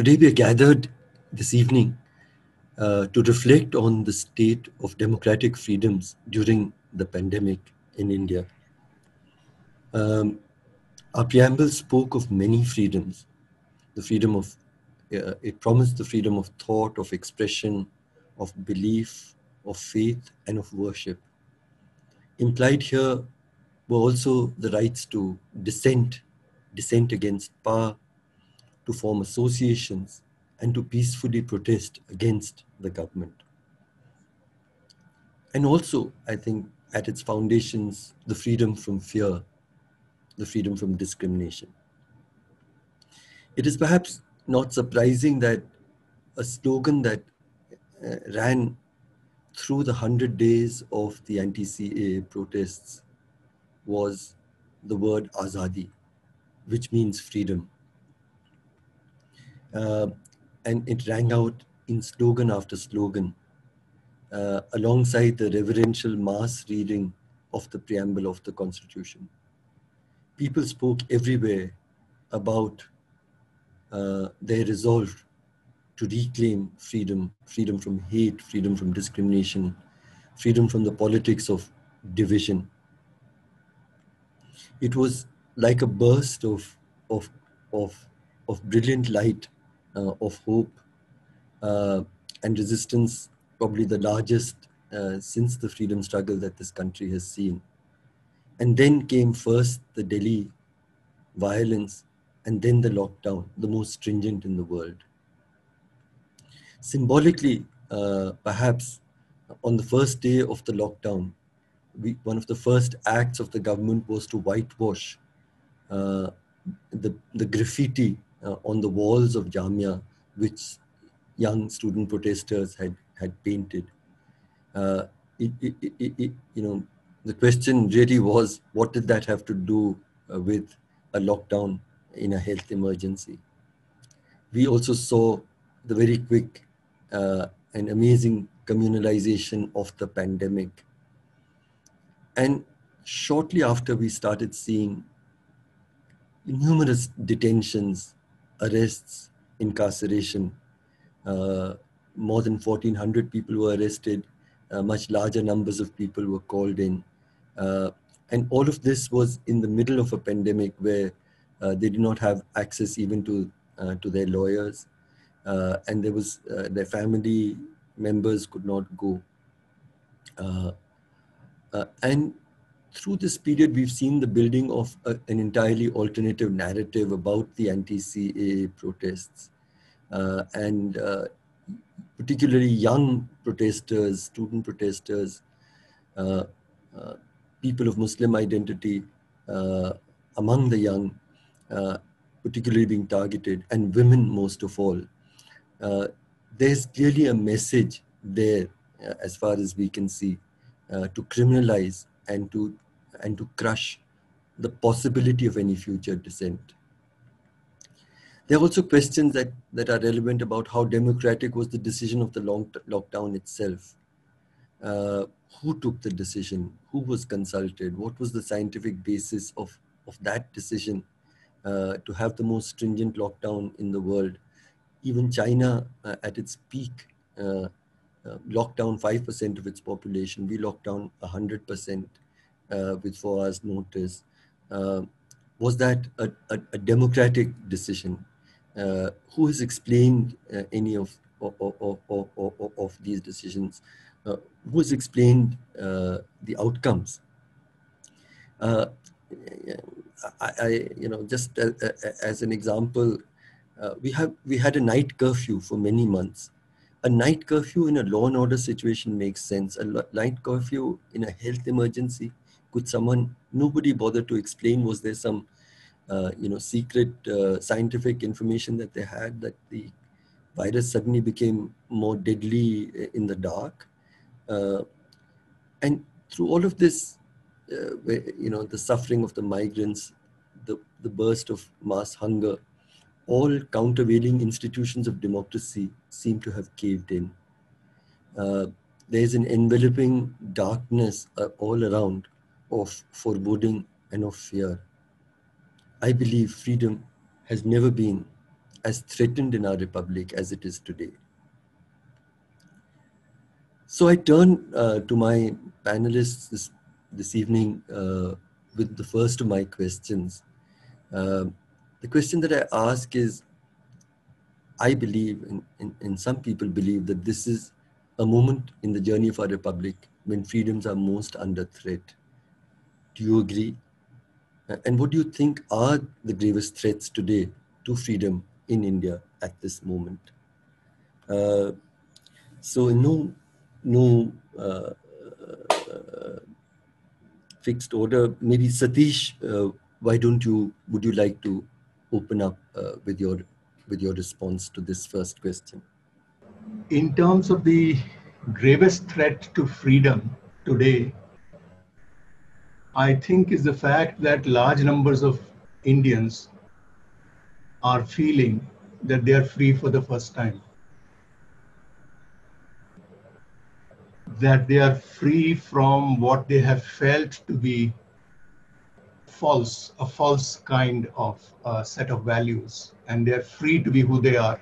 Today we are gathered this evening uh, to reflect on the state of democratic freedoms during the pandemic in India. Um, our preamble spoke of many freedoms. The freedom of, uh, it promised the freedom of thought, of expression, of belief, of faith, and of worship. Implied here were also the rights to dissent, dissent against power, to form associations, and to peacefully protest against the government. And also, I think, at its foundations, the freedom from fear, the freedom from discrimination. It is perhaps not surprising that a slogan that uh, ran through the 100 days of the anti CAA protests was the word Azadi, which means freedom. Uh, and it rang out in slogan after slogan, uh, alongside the reverential mass reading of the preamble of the Constitution. People spoke everywhere about uh, their resolve to reclaim freedom, freedom from hate, freedom from discrimination, freedom from the politics of division. It was like a burst of, of, of, of brilliant light of hope uh, and resistance, probably the largest uh, since the freedom struggle that this country has seen. And then came first the Delhi violence and then the lockdown, the most stringent in the world. Symbolically, uh, perhaps on the first day of the lockdown, we, one of the first acts of the government was to whitewash uh, the, the graffiti uh, on the walls of Jamia, which young student protesters had, had painted. Uh, it, it, it, you know, the question really was, what did that have to do uh, with a lockdown in a health emergency? We also saw the very quick uh, and amazing communalization of the pandemic. And shortly after, we started seeing numerous detentions, arrests, incarceration. Uh, more than 1,400 people were arrested. Uh, much larger numbers of people were called in. Uh, and all of this was in the middle of a pandemic where uh, they did not have access even to, uh, to their lawyers. And there was their family members could not go. and through this period, we've seen the building of a, an entirely alternative narrative about the anti-CAA protests. Uh, and uh, particularly young protesters, student protesters, uh, uh people of Muslim identity uh, among the young, uh, particularly being targeted, and women most of all. there's clearly a message there, as far as we can see, to criminalize and to and to crush the possibility of any future dissent. There are also questions that, that are relevant about how democratic was the decision of the long lockdown itself. Uh, who took the decision? Who was consulted? What was the scientific basis of, of that decision uh, to have the most stringent lockdown in the world? Even China, uh, at its peak, uh, locked down 5% of its population. We locked down 100% uh, with four hours notice. Uh, was that a, a, a democratic decision? Uh, who has explained uh, any of, of, of, of, these decisions? Uh, who has explained the outcomes? I, I, you know, just as an example, we have we had a night curfew for many months. A night curfew in a law and order situation makes sense. A night curfew in a health emergency could someone nobody bothered to explain was there some uh, you know secret uh, scientific information that they had that the virus suddenly became more deadly uh, in the dark uh, and through all of this uh, you know the suffering of the migrants the, the burst of mass hunger all countervailing institutions of democracy seem to have caved in uh, there's an enveloping darkness all around of foreboding and of fear. I believe freedom has never been as threatened in our republic as it is today. So I turn uh, to my panelists this, this evening uh, with the first of my questions. Uh, the question that I ask is, I believe, and, some people believe that this is a moment in the journey of our republic when freedoms are most under threat. Do you agree? And what do you think are the gravest threats today to freedom in India at this moment? Uh, so no, no uh, uh, fixed order. Maybe Satish, uh, why don't you? Would you like to open up uh, with your with your response to this first question? In terms of the gravest threat to freedom today, I think is the fact that large numbers of Indians are feeling that they are free for the first time. That they are free from what they have felt to be false, a false kind of uh, set of values, and they're free to be who they are.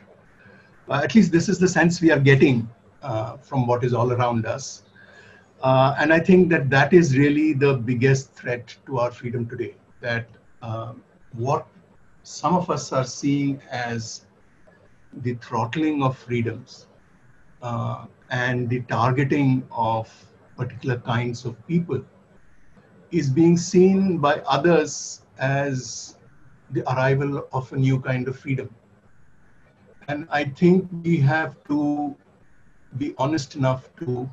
Uh, at least this is the sense we are getting uh, from what is all around us. Uh, and I think that that is really the biggest threat to our freedom today. That uh, what some of us are seeing as the throttling of freedoms uh, and the targeting of particular kinds of people is being seen by others as the arrival of a new kind of freedom. And I think we have to be honest enough to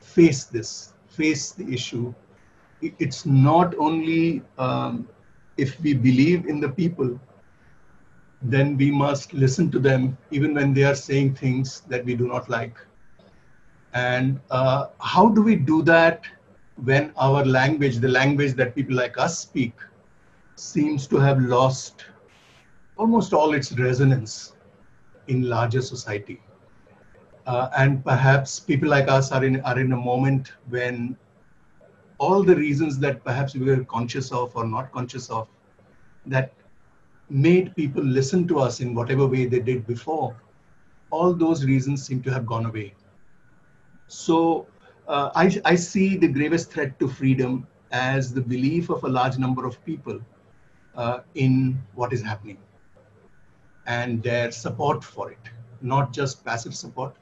face this, face the issue. It's not only um, if we believe in the people, then we must listen to them even when they are saying things that we do not like. And uh, how do we do that when our language, the language that people like us speak, seems to have lost almost all its resonance in larger society? Uh, and perhaps people like us are in, are in a moment when all the reasons that perhaps we were conscious of or not conscious of that made people listen to us in whatever way they did before, all those reasons seem to have gone away. So uh, I, I see the gravest threat to freedom as the belief of a large number of people uh, in what is happening and their support for it, not just passive support,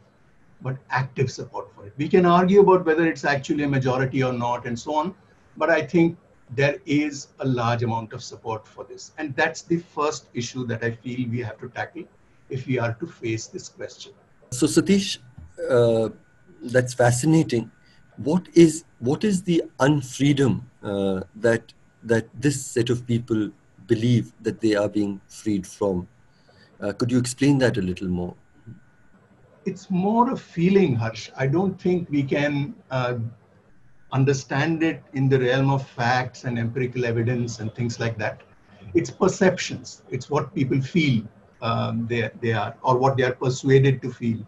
but active support for it. We can argue about whether it's actually a majority or not and so on, but I think there is a large amount of support for this. And that's the first issue that I feel we have to tackle if we are to face this question. So, Satish, uh, that's fascinating. What is what is the unfreedom uh, that that this set of people believe that they are being freed from? Uh, could you explain that a little more? It's more a feeling, Harsh. I don't think we can uh, understand it in the realm of facts and empirical evidence and things like that. It's perceptions. It's what people feel um, they, they are, or what they are persuaded to feel.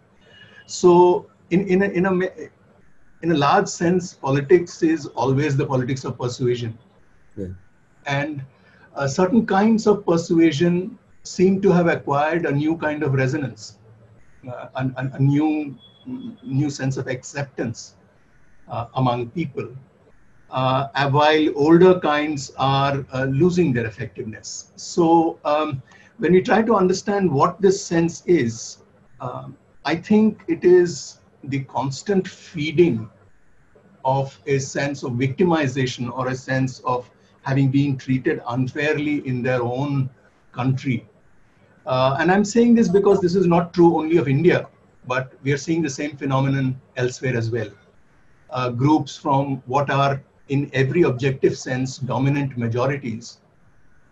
So, in, in, a, in, a, in a large sense, politics is always the politics of persuasion. Yeah. And uh, certain kinds of persuasion seem to have acquired a new kind of resonance, uh, a, a, new, new sense of acceptance uh, among people, uh, while older kinds are uh, losing their effectiveness. So um, when we try to understand what this sense is, um, I think it is the constant feeding of a sense of victimization or a sense of having been treated unfairly in their own country. Uh, and I'm saying this because this is not true only of India, but we are seeing the same phenomenon elsewhere as well uh, groups from what are in every objective sense dominant majorities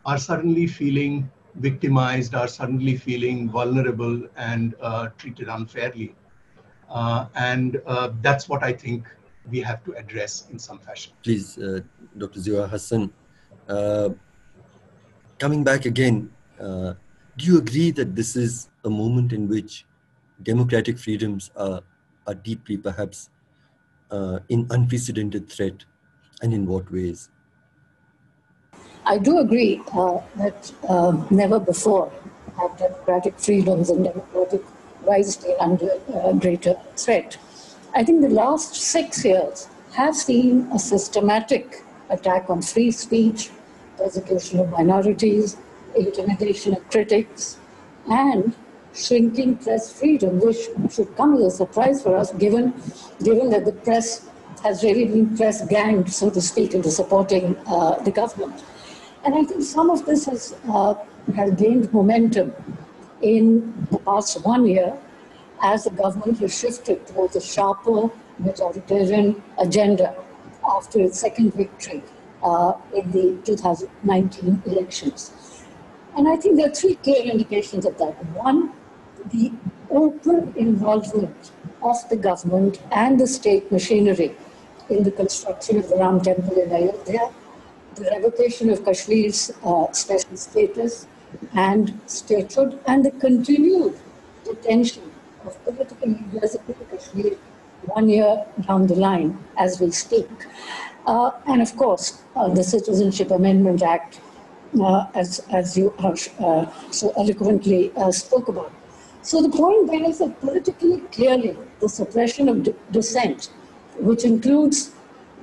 are suddenly feeling victimized, are suddenly feeling vulnerable and uh, treated unfairly. Uh, and uh, that's what I think we have to address in some fashion. Please, uh, Dr. Zoya Hasan, uh, coming back again, do you agree that this is a moment in which democratic freedoms are, are deeply, perhaps, uh, in unprecedented threat and in what ways? I do agree uh, that uh, never before have democratic freedoms and democratic been under uh, greater threat. I think the last six years have seen a systematic attack on free speech, persecution of minorities, intimidation of critics, and shrinking press freedom, which should come as a surprise for us, given, given that the press has really been press ganged, so to speak, into supporting uh, the government. And I think some of this has, uh, has gained momentum in the past one year as the government has shifted towards a sharper majoritarian agenda after its second victory uh, in the 2019 elections. And I think there are three clear indications of that. One, the open involvement of the government and the state machinery in the construction of the Ram Temple in Ayodhya, the revocation of Kashmir's uh, special status and statehood, and the continued detention of political leaders in Kashmir one year down the line as we speak. Uh, and of course, uh, the Citizenship Amendment Act, uh, as, as you uh, so eloquently uh, spoke about. So the point there is that politically, clearly, the suppression of dissent, which includes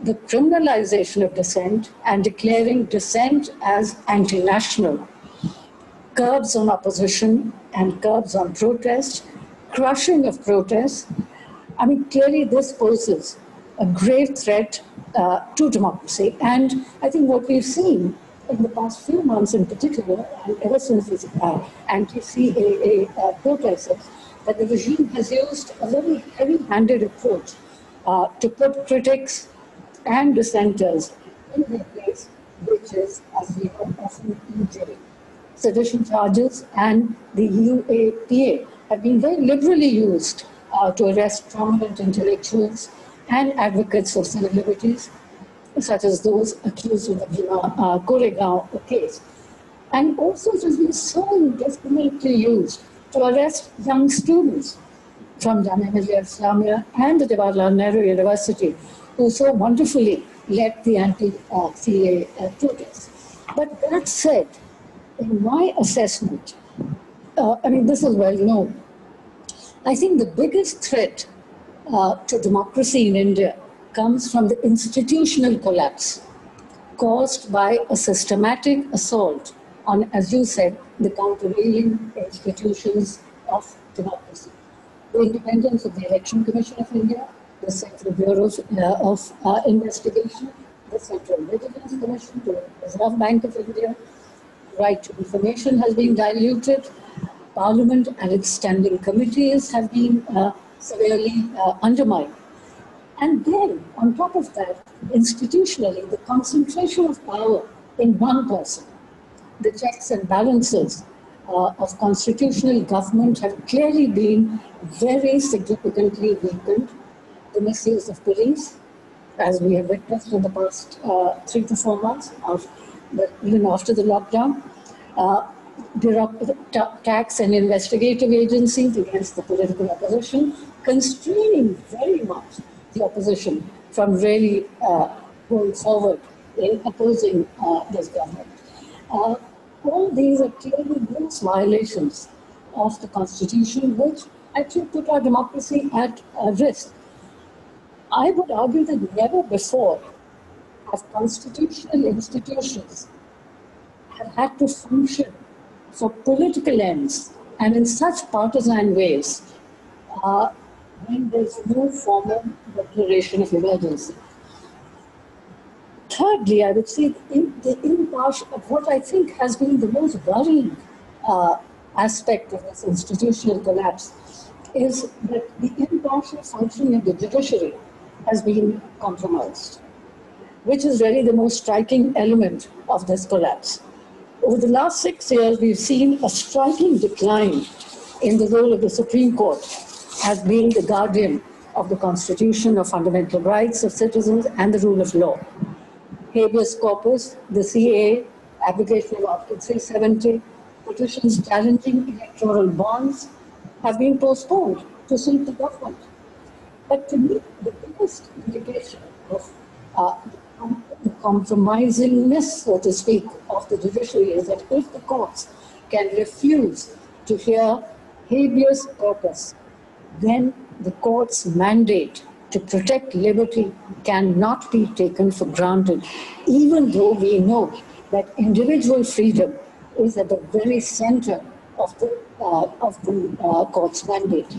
the criminalization of dissent and declaring dissent as anti-national, curbs on opposition and curbs on protest, crushing of protests. I mean, clearly this poses a grave threat uh, to democracy. And I think what we've seen in the past few months in particular, and ever since these uh, anti-CAA uh, protests, that the regime has used a very heavy-handed approach uh, to put critics and dissenters in their place, which is, as we know, often injury. Sedition charges and the UAPA have been very liberally used uh, to arrest prominent intellectuals and advocates of civil liberties, such as those accused in the Bhima uh, Koregaon case. And also it has been so indiscriminately used to arrest young students from Jamia Millia Islamia and the Jawaharlal Nehru University, who so wonderfully led the anti-CAA uh, protests. But that said, in my assessment, uh, I mean, this is well known, I think the biggest threat uh, to democracy in India comes from the institutional collapse caused by a systematic assault on, as you said, the countervailing institutions of democracy. The independence of the Election Commission of India, the Central Bureau uh, of uh, Investigation, the Central Vigilance Commission, the Reserve Bank of India, right to information has been diluted, Parliament and its standing committees have been uh, severely uh, undermined. And then, on top of that, institutionally, the concentration of power in one person, the checks and balances uh, of constitutional government have clearly been very significantly weakened. The misuse of police, as we have witnessed in the past uh, three to four months, of the, even after the lockdown, uh, tax and investigative agencies against the political opposition, constraining very much the opposition from really uh, going forward in opposing uh, this government. Uh, all these are clearly gross violations of the Constitution, which actually put our democracy at risk. I would argue that never before have constitutional institutions have had to function for political ends and in such partisan ways uh, when there's no formal declaration of emergency. Thirdly, I would say the impartial, what I think has been the most worrying uh, aspect of this institutional collapse is that the impartial functioning of the judiciary has been compromised, which is really the most striking element of this collapse. Over the last six years, we've seen a striking decline in the role of the Supreme Court as being the guardian of the Constitution, of fundamental rights of citizens, and the rule of law. Habeas corpus, the CAA, application of Article 370, petitions challenging electoral bonds have been postponed to suit the government. But to me, the biggest indication of uh, the compromisingness, so to speak, of the judiciary is that if the courts can refuse to hear habeas corpus, then the court's mandate to protect liberty cannot be taken for granted, even though we know that individual freedom is at the very center of the, uh, of the uh, court's mandate.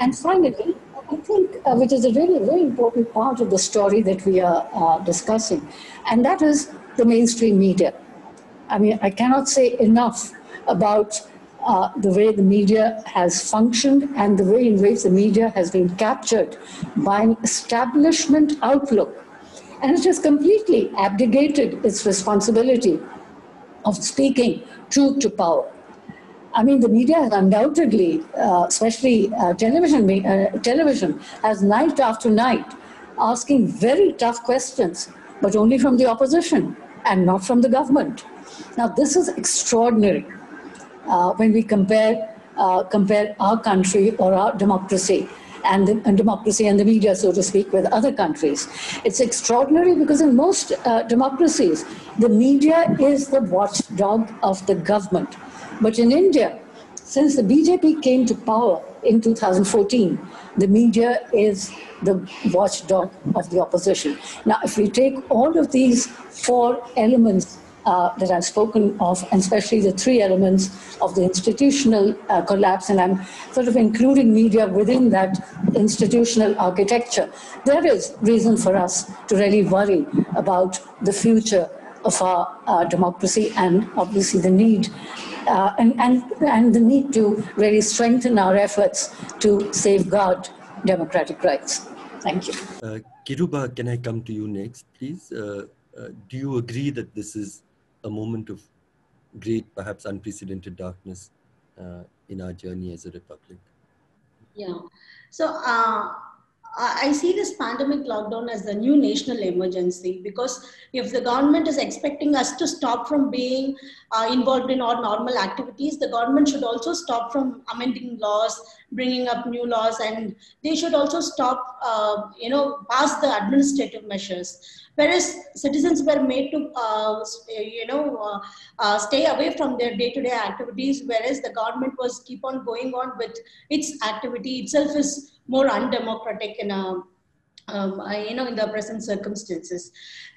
And finally, I think, uh, which is a really very important part of the story that we are uh, discussing, and that is the mainstream media. I mean, I cannot say enough about uh, the way the media has functioned and the way in which the media has been captured by an establishment outlook. And it has completely abdicated its responsibility of speaking truth to power. I mean, the media has undoubtedly, uh, especially uh, television, uh, television, has night after night asking very tough questions, but only from the opposition and not from the government. Now, this is extraordinary uh, when we compare, uh, compare our country or our democracy and, the, and democracy and the media, so to speak, with other countries. It's extraordinary because in most uh, democracies, the media is the watchdog of the government. But in India, since the BJP came to power in 2014, the media is the watchdog of the opposition. Now, if we take all of these four elements uh, that I've spoken of, and especially the three elements of the institutional uh, collapse, and I'm sort of including media within that institutional architecture, there is reason for us to really worry about the future of our uh, democracy and obviously the need uh, and, and, and the need to really strengthen our efforts to safeguard democratic rights. Thank you. Uh, Kiruba, can I come to you next, please? Uh, uh, do you agree that this is a moment of great, perhaps unprecedented darkness uh, in our journey as a republic? Yeah. So uh, I see this pandemic lockdown as the new national emergency because if the government is expecting us to stop from being uh, involved in our normal activities, the government should also stop from amending laws, bringing up new laws, and they should also stop, uh, you know, pass the administrative measures. Whereas citizens were made to, uh, you know, uh, uh, stay away from their day-to-day -day activities, whereas the government was keep on going on with its activity itself is more undemocratic in a um, you know, in the present circumstances.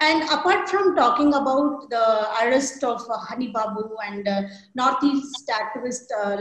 And apart from talking about the arrest of uh, Hany Babu and uh, Northeast activist uh,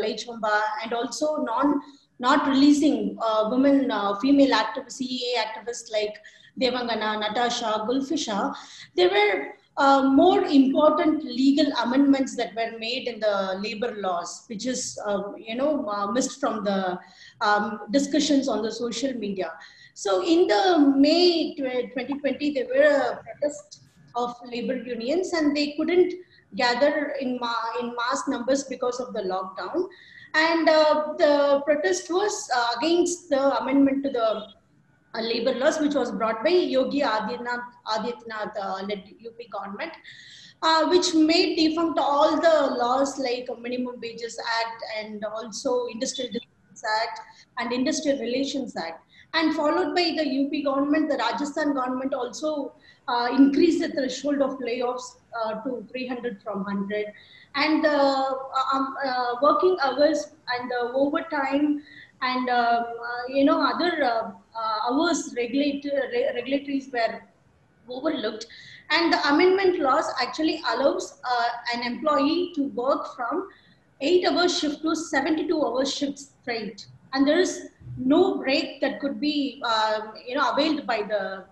and also non not releasing uh, women, uh, female activists, CAA activists like Devangana, Natasha, Gulfisha, there were uh, more important legal amendments that were made in the labor laws, which is, uh, you know, uh, missed from the um, discussions on the social media. So in the May 2020, there were a protest of labor unions and they couldn't gather in, ma in mass numbers because of the lockdown. And uh, the protest was uh, against the amendment to the uh, labor laws, which was brought by Yogi Adityanath, Adityanath uh, led UP government. Uh, which made defunct all the laws like Minimum Wages Act and also Industrial Disputes Act and Industrial Relations Act. And followed by the UP government, the Rajasthan government also uh, increased the threshold of layoffs uh, to 300 from 100. And uh, um, working hours and overtime and um, uh, you know other uh, hours regulatory regulatories were overlooked. And the amendment laws actually allows an employee to work from eight hours shift to 72 hours shift straight. And there is no break that could be um, you know availed by the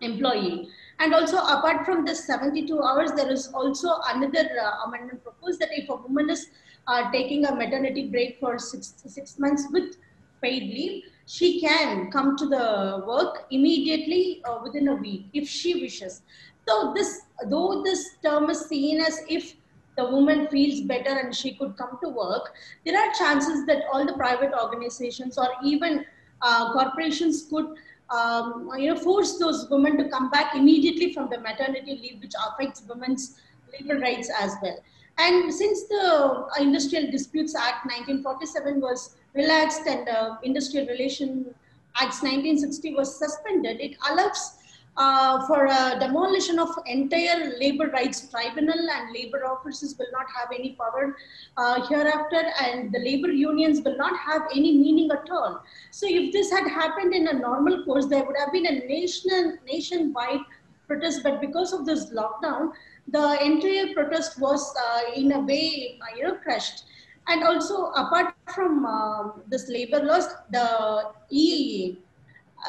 employee and also apart from the 72 hours there is also another uh, amendment proposed that if a woman is uh, taking a maternity break for six six months with paid leave she can come to the work immediately uh, within a week if she wishes so this though this term is seen as if the woman feels better and she could come to work, there are chances that all the private organizations or even uh, corporations could um, you know, force those women to come back immediately from the maternity leave, which affects women's labor rights as well. And since the Industrial Disputes Act 1947 was relaxed and uh, Industrial Relation Acts 1960 was suspended, it allows uh, for a demolition of entire labor rights tribunal and labor officers will not have any power uh, hereafter and the labor unions will not have any meaning at all. So if this had happened in a normal course, there would have been a national, nationwide protest, but because of this lockdown, the entire protest was uh, in a way, uh, you know, crushed. And also apart from uh, this labor laws, the EIA,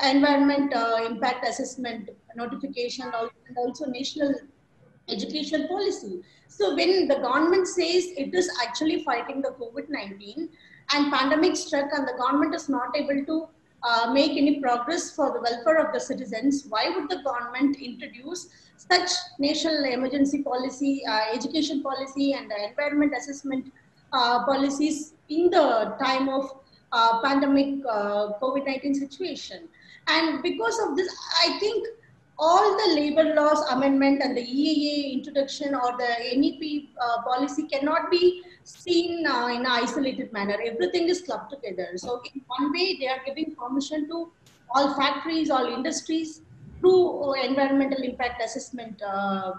environment impact assessment notification and also national education policy. So when the government says it is actually fighting the COVID-19 and pandemic struck and the government is not able to uh, make any progress for the welfare of the citizens, why would the government introduce such national emergency policy, uh, education policy and environment assessment uh, policies in the time of uh, pandemic uh, COVID-19 situation? And because of this, I think all the labor laws amendment and the EIA introduction or the NEP uh, policy cannot be seen uh, in an isolated manner. Everything is clubbed together. So in one way, they are giving permission to all factories, all industries through environmental impact assessment uh,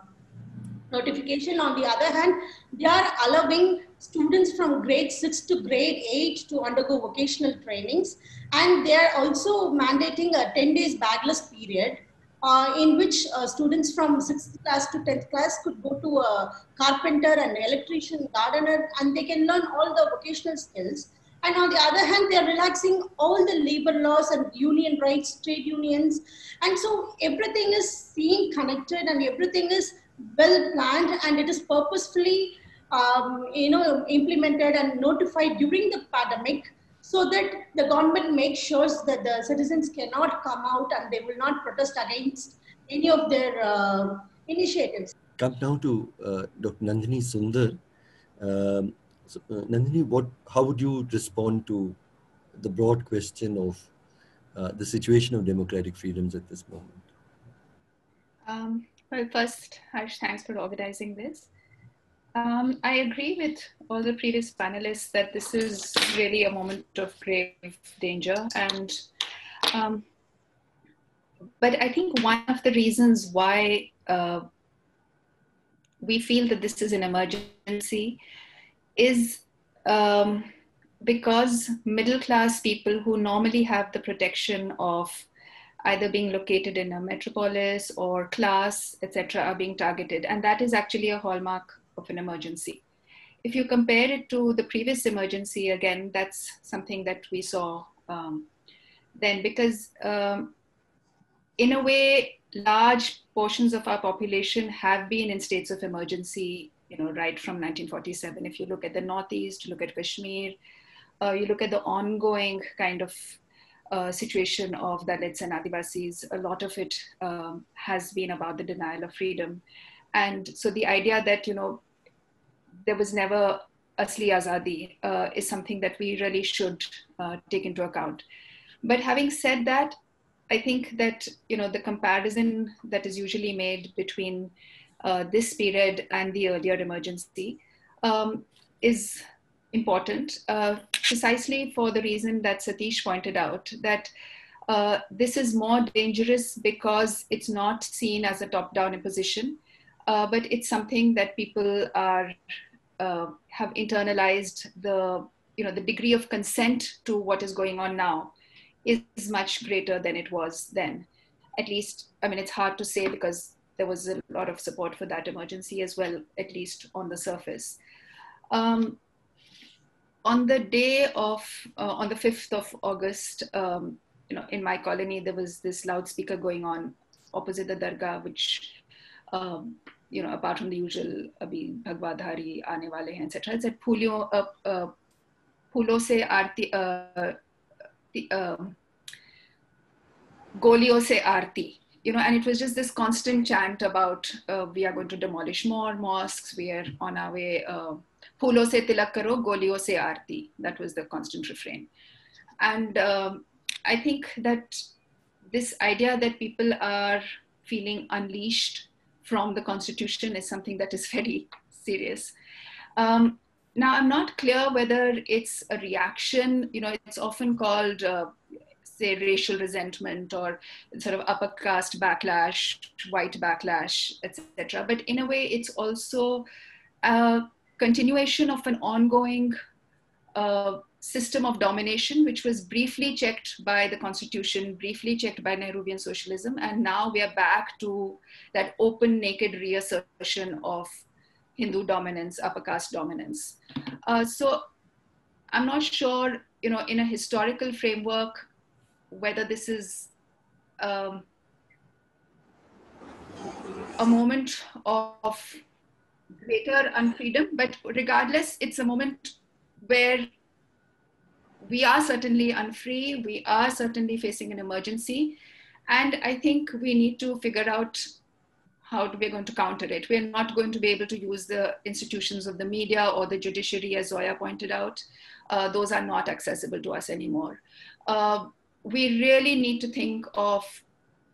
notification. On the other hand, they are allowing students from grade 6 to grade 8 to undergo vocational trainings. And they are also mandating a 10 days bagless period uh, in which uh, students from 6th class to 10th class could go to a carpenter, an electrician, gardener, and they can learn all the vocational skills. And on the other hand, they're relaxing all the labor laws and union rights, trade unions. And so everything is seen connected and everything is well planned and it is purposefully um, you know, implemented and notified during the pandemic so that the government makes sure that the citizens cannot come out and they will not protest against any of their uh, initiatives. Come now to uh, Dr. Nandini Sundar. Um, so, uh, Nandini, what, how would you respond to the broad question of uh, the situation of democratic freedoms at this moment? Um, well, first, Harsh, thanks for organizing this. Um, I agree with all the previous panelists that this is really a moment of grave danger. And, um, but I think one of the reasons why uh, we feel that this is an emergency is um, because middle class people who normally have the protection of either being located in a metropolis or class, etc., are being targeted. And that is actually a hallmark of an emergency. If you compare it to the previous emergency, again, that's something that we saw um, then because um, in a way, large portions of our population have been in states of emergency, you know, right from 1947. If you look at the Northeast, look at Kashmir, uh, you look at the ongoing kind of uh, situation of Dalits and Adivasis, a lot of it um, has been about the denial of freedom. And so the idea that, you know, there was never asli azadi uh, is something that we really should uh, take into account. But having said that, I think that you know the comparison that is usually made between uh, this period and the earlier emergency um, is important, uh, precisely for the reason that Satish pointed out that. Uh, this is more dangerous because it's not seen as a top-down imposition, uh, but it's something that people are uh, have internalized the you know the degree of consent to what is going on now is much greater than it was then at least i mean it's hard to say because there was a lot of support for that emergency as well at least on the surface um, on the day of uh, on the 5th of august um, you know in my colony there was this loudspeaker going on opposite the dargah which um, you know, apart from the usual abhi bhagwadhari aane wale etc. It said phuliyon, uh, uh, phulo se aarti, uh, uh, se aarti. You know, and it was just this constant chant about uh, we are going to demolish more mosques. We are on our way. Uh, se tilak karo, goliyon se aarti. That was the constant refrain. And um, I think that this idea that people are feeling unleashed from the constitution is something that is very serious. Um, now, I'm not clear whether it's a reaction, you know, it's often called uh, say racial resentment or sort of upper caste backlash white backlash etc but in a way it's also a continuation of an ongoing uh, system of domination, which was briefly checked by the constitution, briefly checked by Nehruvian socialism, and now we are back to that open, naked reassertion of Hindu dominance, upper caste dominance. Uh, so I'm not sure, you know, in a historical framework, whether this is um, a moment of greater unfreedom, but regardless, it's a moment where we are certainly unfree, we are certainly facing an emergency, and I think we need to figure out how we're going to counter it. We're not going to be able to use the institutions of the media or the judiciary, as Zoya pointed out. Uh, those are not accessible to us anymore. Uh, we really need to think of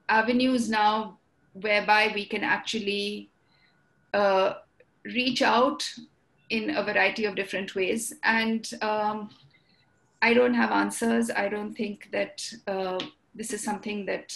avenues now whereby we can actually uh, reach out in a variety of different ways. And um, I don't have answers. I don't think that uh, this is something that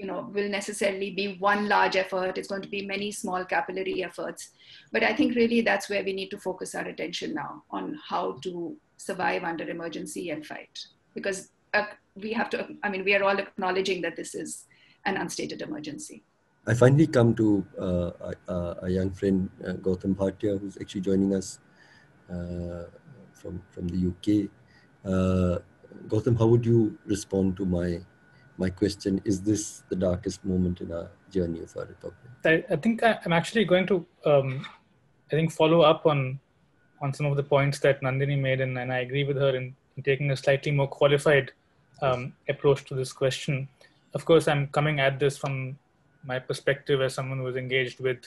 you know will necessarily be one large effort. It's going to be many small capillary efforts. But I think really that's where we need to focus our attention now on how to survive under emergency and fight. Because uh, we have to, I mean, we are all acknowledging that this is an unstated emergency. I finally come to uh, a, a, young friend, uh, Gautam Bhatia, who's actually joining us uh, from, from the UK. Uh, Gautam, how would you respond to my my question? Is this the darkest moment in our journey of our republic? I, I think I, am actually going to, um, I think, follow up on on some of the points that Nandini made, and, and I agree with her in, in taking a slightly more qualified um, approach to this question. Of course, I'm coming at this from my perspective as someone who is engaged with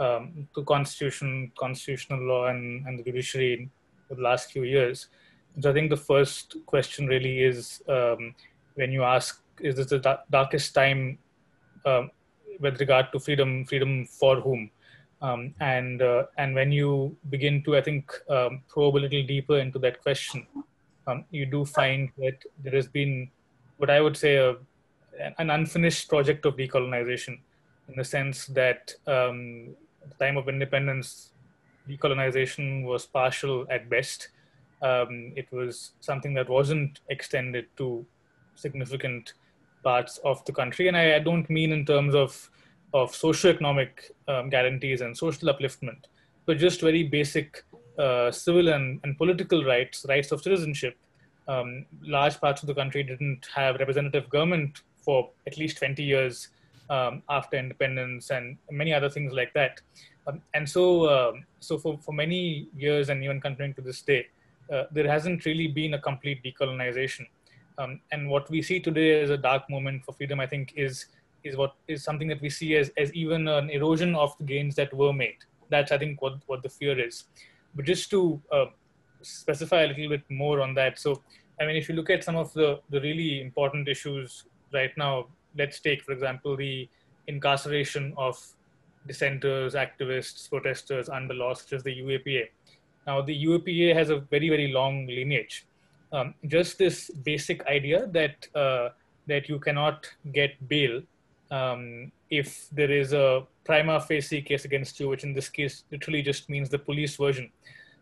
um, the constitution, constitutional law, and, and the judiciary for the last few years. So I think the first question really is um, when you ask, is this the da- darkest time um, with regard to freedom? Freedom for whom? Um, and uh, and when you begin to, I think, um, probe a little deeper into that question, um, you do find that there has been what I would say a, an unfinished project of decolonization, in the sense that um, at the time of independence, decolonization was partial at best um, it was something that wasn't extended to significant parts of the country. And I, I don't mean in terms of, of socioeconomic um, guarantees and social upliftment, but just very basic uh, civil and, and political rights, rights of citizenship. Um, large parts of the country didn't have representative government for at least 20 years um, after independence and many other things like that. Um, and so, uh, so for, for many years and even continuing to this day, uh, there hasn't really been a complete decolonization. Um, and what we see today as a dark moment for freedom, I think, is is what is something that we see as, as even an erosion of the gains that were made. That's, I think, what, what the fear is. But just to uh, specify a little bit more on that. So, I mean, if you look at some of the, the really important issues right now, let's take, for example, the incarceration of dissenters, activists, protesters under laws such as the UAPA. Now, the UAPA has a very, very long lineage. Um, just this basic idea that uh, that you cannot get bail um, if there is a prima facie case against you, which in this case literally just means the police version.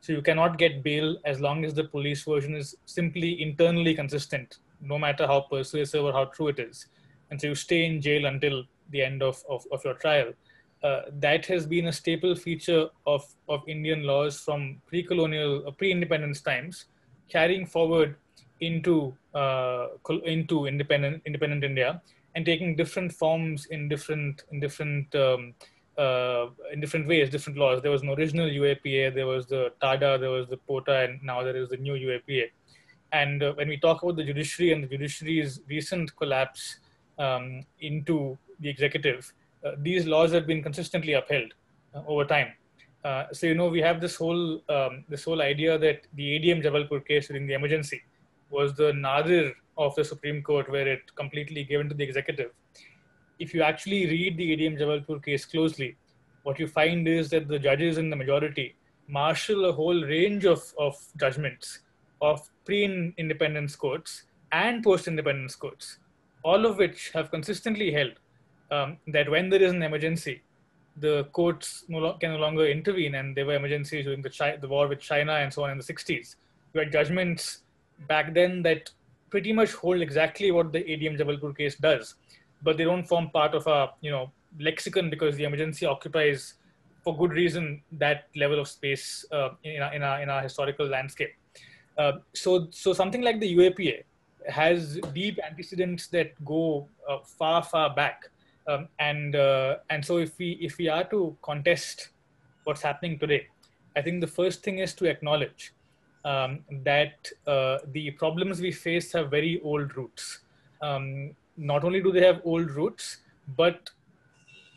So you cannot get bail as long as the police version is simply internally consistent, no matter how persuasive or how true it is. And so you stay in jail until the end of, of, of your trial uh, that has been a staple feature of, of Indian laws from pre-colonial, uh, pre-independence times, carrying forward into uh, into independent independent India and taking different forms in different in different um, uh, in different ways, different laws. There was an original UAPA, there was the TADA, there was the POTA, and now there is the new UAPA. And uh, when we talk about the judiciary and the judiciary's recent collapse um, into the executive, uh, these laws have been consistently upheld uh, over time. Uh, so you know we have this whole um, this whole idea that the ADM Jabalpur case during the emergency was the nadir of the Supreme Court, where it completely given to the executive. If you actually read the ADM Jabalpur case closely, what you find is that the judges in the majority marshal a whole range of, of judgments of pre-independence courts and post-independence courts, all of which have consistently held um, that when there is an emergency, the courts no can no longer intervene, and there were emergencies during the, the war with China and so on in the 60s. We had judgments back then that pretty much hold exactly what the ADM Jabalpur case does, but they don't form part of a you know lexicon because the emergency occupies, for good reason, that level of space uh, in, our, in, our, in historical landscape. Uh, so, so something like the UAPA has deep antecedents that go uh, far, far back. Um, and uh, and so if we if we are to contest what's happening today, I think the first thing is to acknowledge um, that uh, the problems we face have very old roots. Um, not only do they have old roots, but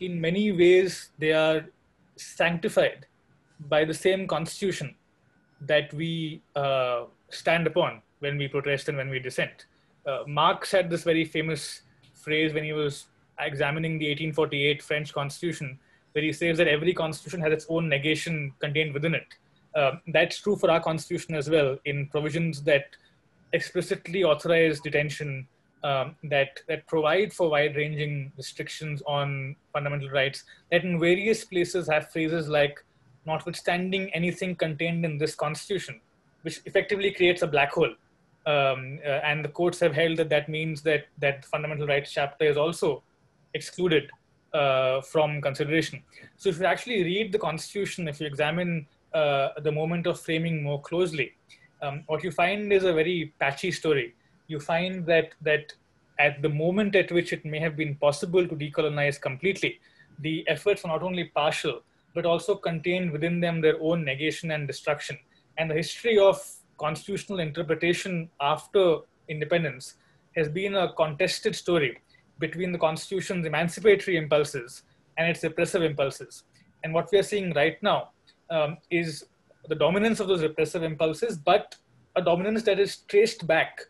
in many ways they are sanctified by the same constitution that we uh, stand upon when we protest and when we dissent. Uh, Marx had this very famous phrase when he was examining the 1848 French constitution, where he says that every constitution has its own negation contained within it. Uh, that's true for our constitution as well, in provisions that explicitly authorize detention, um, that that provide for wide-ranging restrictions on fundamental rights. That in various places have phrases like "notwithstanding anything contained in this constitution," which effectively creates a black hole. Um, uh, and the courts have held that that means that that fundamental rights chapter is also excluded uh, from consideration. So if you actually read the constitution, if you examine the moment of framing more closely, um, what you find is a very patchy story. You find that that at the moment at which it may have been possible to decolonize completely, the efforts are not only partial but also contained within them their own negation and destruction. And the history of constitutional interpretation after independence has been a contested story between the Constitution's emancipatory impulses and its repressive impulses. And what we are seeing right now um, is the dominance of those repressive impulses, but a dominance that is traced back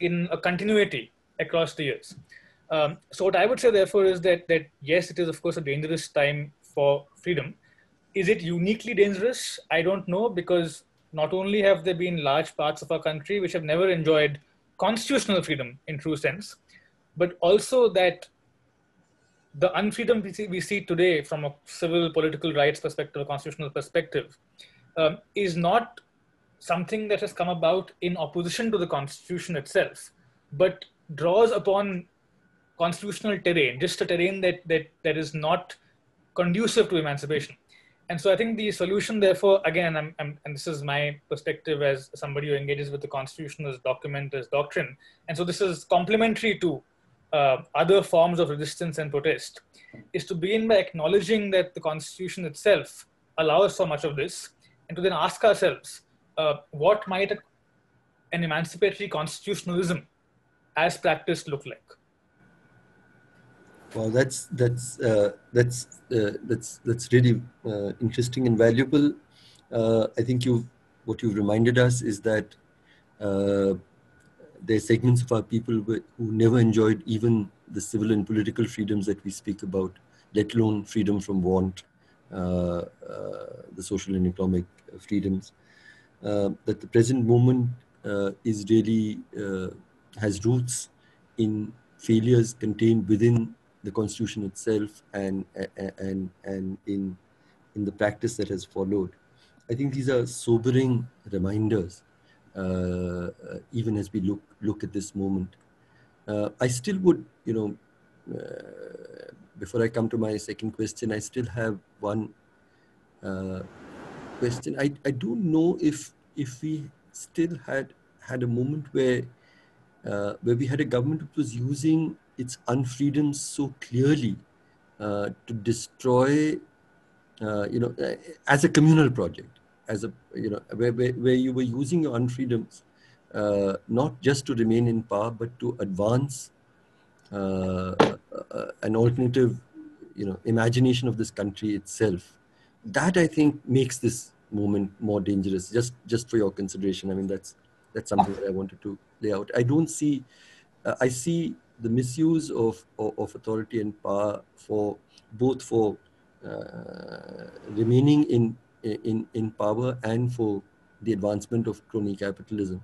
in a continuity across the years. Um, so what I would say, therefore, is that that yes, it is of course a dangerous time for freedom. Is it uniquely dangerous? I don't know because not only have there been large parts of our country which have never enjoyed constitutional freedom in true sense, but also that the unfreedom we see, we see today from a civil political rights perspective, a constitutional perspective, um, is not something that has come about in opposition to the constitution itself, but draws upon constitutional terrain, just a terrain that, that, that is not conducive to emancipation. And so I think the solution, therefore, again, I'm, I'm, and this is my perspective as somebody who engages with the constitution as document, as doctrine. And so this is complementary to uh, other forms of resistance and protest, is to begin by acknowledging that the constitution itself allows so much of this, and to then ask ourselves, uh, what might a, an emancipatory constitutionalism as practiced look like? Well, that's that's uh, that's uh, that's that's really uh, interesting and valuable. Uh, I think you what you've reminded us is that there are segments of our people who never enjoyed even the civil and political freedoms that we speak about, let alone freedom from want, uh, uh the social and economic uh, freedoms. Uh, that the present moment is really has roots in failures contained within the constitution itself and and and in in the practice that has followed i think these are sobering reminders uh, even as we look look at this moment. Uh, i still would you know uh, before i come to my second question i still have one uh, question. I i don't know if if we still had had a moment where uh, where we had a government that was using its unfreedoms so clearly uh, to destroy, uh, you know, uh, as a communal project, as a, you know, where, where, where you were using your unfreedoms uh, not just to remain in power, but to advance uh, an alternative, you know, imagination of this country itself. That I think makes this moment more dangerous. Just, just for your consideration. I mean, that's that's something that I wanted to lay out. I don't see, uh, I see the misuse of, of, of, authority and power for both for uh, remaining in, in, in power and for the advancement of crony capitalism,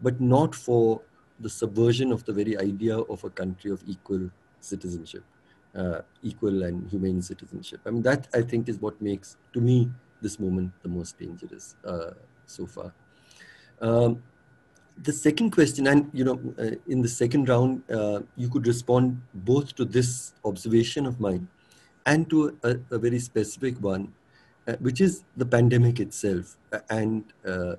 but not for the subversion of the very idea of a country of equal citizenship, uh, equal and humane citizenship. I mean, that I think is what makes, to me, this moment the most dangerous uh, so far. Um, the second question, and you know, uh, in the second round, uh, you could respond both to this observation of mine and to a, a very specific one, uh, which is the pandemic itself. and uh,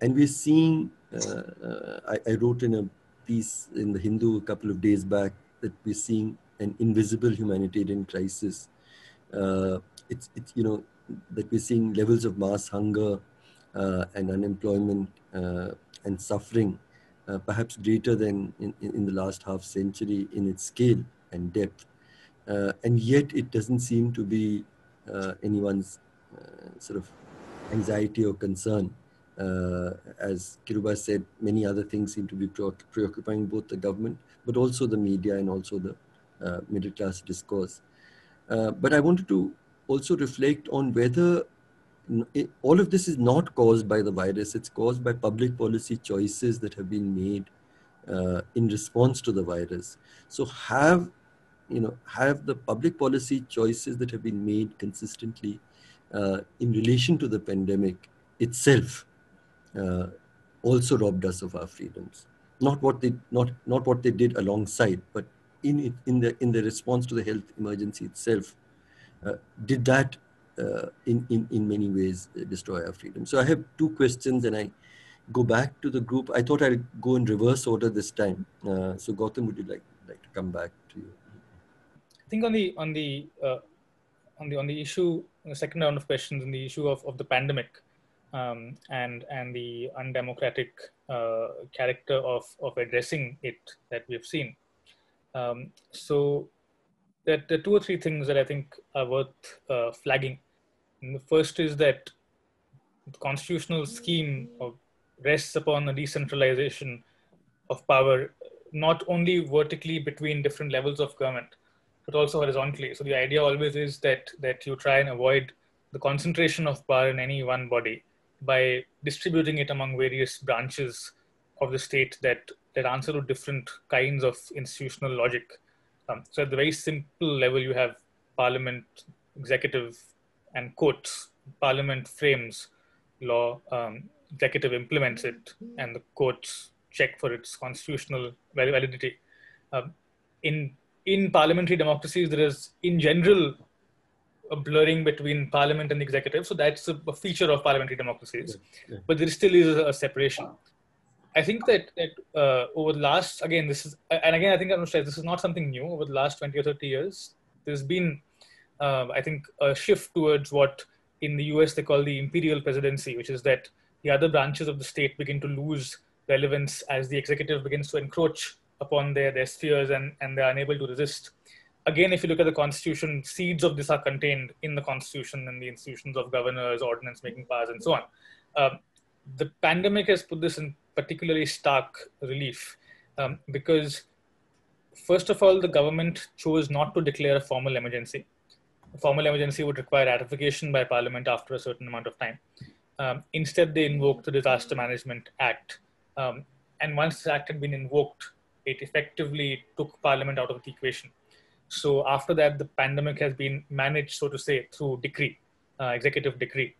and we're seeing. Uh, I, I, wrote in a piece in the Hindu a couple of days back that we're seeing an invisible humanitarian crisis. It's it's you know that we're seeing levels of mass hunger and unemployment and suffering, uh, perhaps greater than in, in, the last half century in its scale and depth. Uh, and yet it doesn't seem to be uh, anyone's sort of anxiety or concern. Uh, as Kiruba said, many other things seem to be preoccupying both the government, but also the media and also the uh, middle class discourse. but I wanted to also reflect on whether it, all of this is not caused by the virus. It's caused by public policy choices that have been made uh, in response to the virus. So have, you know, have the public policy choices that have been made consistently uh, in relation to the pandemic itself uh, also robbed us of our freedoms. Not what they not not what they did alongside, but in it, in the in the response to the health emergency itself, uh, did that uh, in, in, in many ways uh, destroy our freedom. So I have two questions and I go back to the group. I thought I'd go in reverse order this time. Uh, so Gautam, would you like, like to come back to you? I think on the, on the, on the, on the issue, the second round of questions on the issue of, of the pandemic um, and, and the undemocratic uh, character of, of addressing it that we've seen. Um, so there, there, are two or three things that I think are worth uh, flagging. And the first is that the constitutional scheme rests upon a decentralization of power, not only vertically between different levels of government, but also horizontally. So the idea always is that that you try and avoid the concentration of power in any one body by distributing it among various branches of the state that that answer to different kinds of institutional logic. Um, so at the very simple level, you have parliament, executive, and courts. Parliament frames law, um, executive implements it, and the courts check for its constitutional validity. Um, in in parliamentary democracies, there is in general a blurring between parliament and the executive, so that's a, a feature of parliamentary democracies. Yeah, yeah. But there still is a, separation. I think that, that uh, over the last again this is and again I think I'm stress this is not something new over the last 20 or 30 years. There's been uh, I think, a shift towards what in the US they call the imperial presidency, which is that the other branches of the state begin to lose relevance as the executive begins to encroach upon their, their spheres and, and they're unable to resist. Again, if you look at the constitution, seeds of this are contained in the constitution and the institutions of governors, ordinance making powers, and so on. Um, the pandemic has put this in particularly stark relief um, because, first of all, the government chose not to declare a formal emergency formal emergency would require ratification by Parliament after a certain amount of time. Um, instead, they invoked the Disaster Management Act. Um, and once the act had been invoked, it effectively took Parliament out of the equation. So after that, the pandemic has been managed, so to say, through decree, uh, executive decree.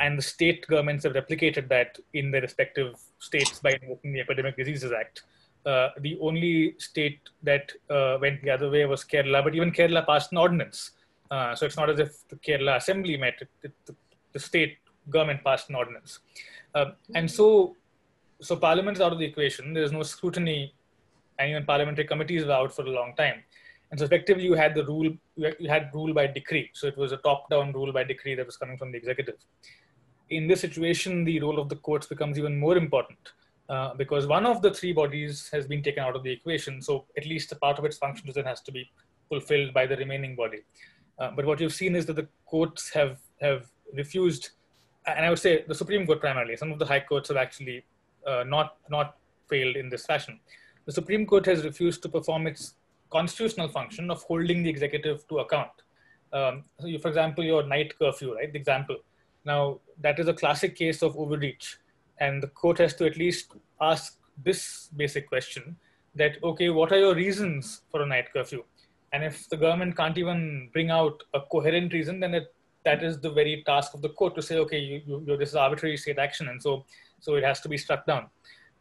And the state governments have replicated that in their respective states by invoking the Epidemic Diseases Act. Uh, the only state that uh, went the other way was Kerala, but even Kerala passed an ordinance uh, so it's not as if the Kerala Assembly met, it, it, the, the, state government passed an ordinance. Uh, and so, so Parliament is out of the equation. There's no scrutiny, and even parliamentary committees were out for a long time. And so effectively you had the rule, you had rule by decree. So it was a top-down rule by decree that was coming from the executive. In this situation, the role of the courts becomes even more important. Uh, because one of the three bodies has been taken out of the equation, so at least a part of its functions then has to be fulfilled by the remaining body. Uh, but what you've seen is that the courts have have refused, and I would say the Supreme Court primarily. Some of the high courts have actually uh, not not failed in this fashion. The Supreme Court has refused to perform its constitutional function of holding the executive to account. Um, so you, for example, your night curfew, right? The example. Now that is a classic case of overreach, and the court has to at least ask this basic question that, okay, what are your reasons for a night curfew? And if the government can't even bring out a coherent reason, then it, that is the very task of the court to say, okay, you, you, this is arbitrary state action, and so so it has to be struck down.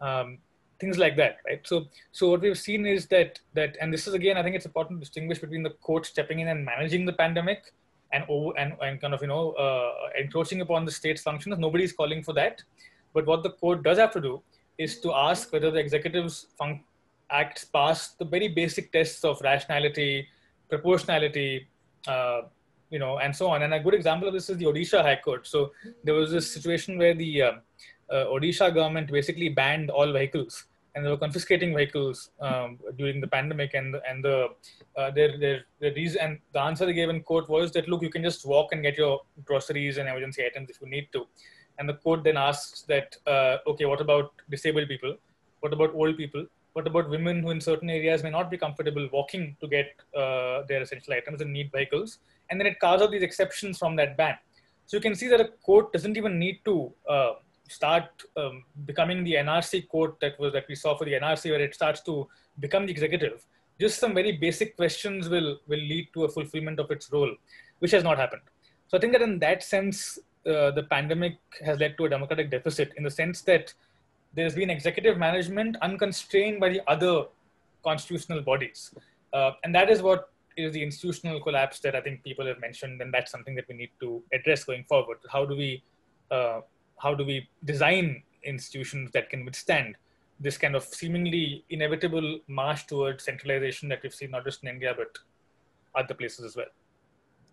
Um, things like that, right? So, so what we've seen is that that, and this is again, I think it's important to distinguish between the court stepping in and managing the pandemic, and over and, and kind of you know uh, encroaching upon the state's functions. Nobody's calling for that, but what the court does have to do is to ask whether the executive's fun- acts pass the very basic tests of rationality, proportionality, uh, you know, and so on. And a good example of this is the Odisha High Court. So there was this situation where the uh, uh, Odisha government basically banned all vehicles, and they were confiscating vehicles um, during the pandemic. And and the uh, their, their their reason and the answer they gave in court was that look, you can just walk and get your groceries and emergency items if you need to. And the court then asks that uh, okay, what about disabled people? What about old people? What about women who in certain areas may not be comfortable walking to get uh, their essential items and need vehicles? And then it carves out these exceptions from that ban. So you can see that a court doesn't even need to uh, start um, becoming the NRC court that was that we saw for the NRC, where it starts to become the executive. Just some very basic questions will will lead to a fulfillment of its role, which has not happened. So I think that in that sense, uh, the pandemic has led to a democratic deficit in the sense that there's been executive management unconstrained by the other constitutional bodies. Uh, and that is what is the institutional collapse that I think people have mentioned, and that's something that we need to address going forward. How do we, uh, how do we design institutions that can withstand this kind of seemingly inevitable march towards centralization that we've seen not just in India but other places as well?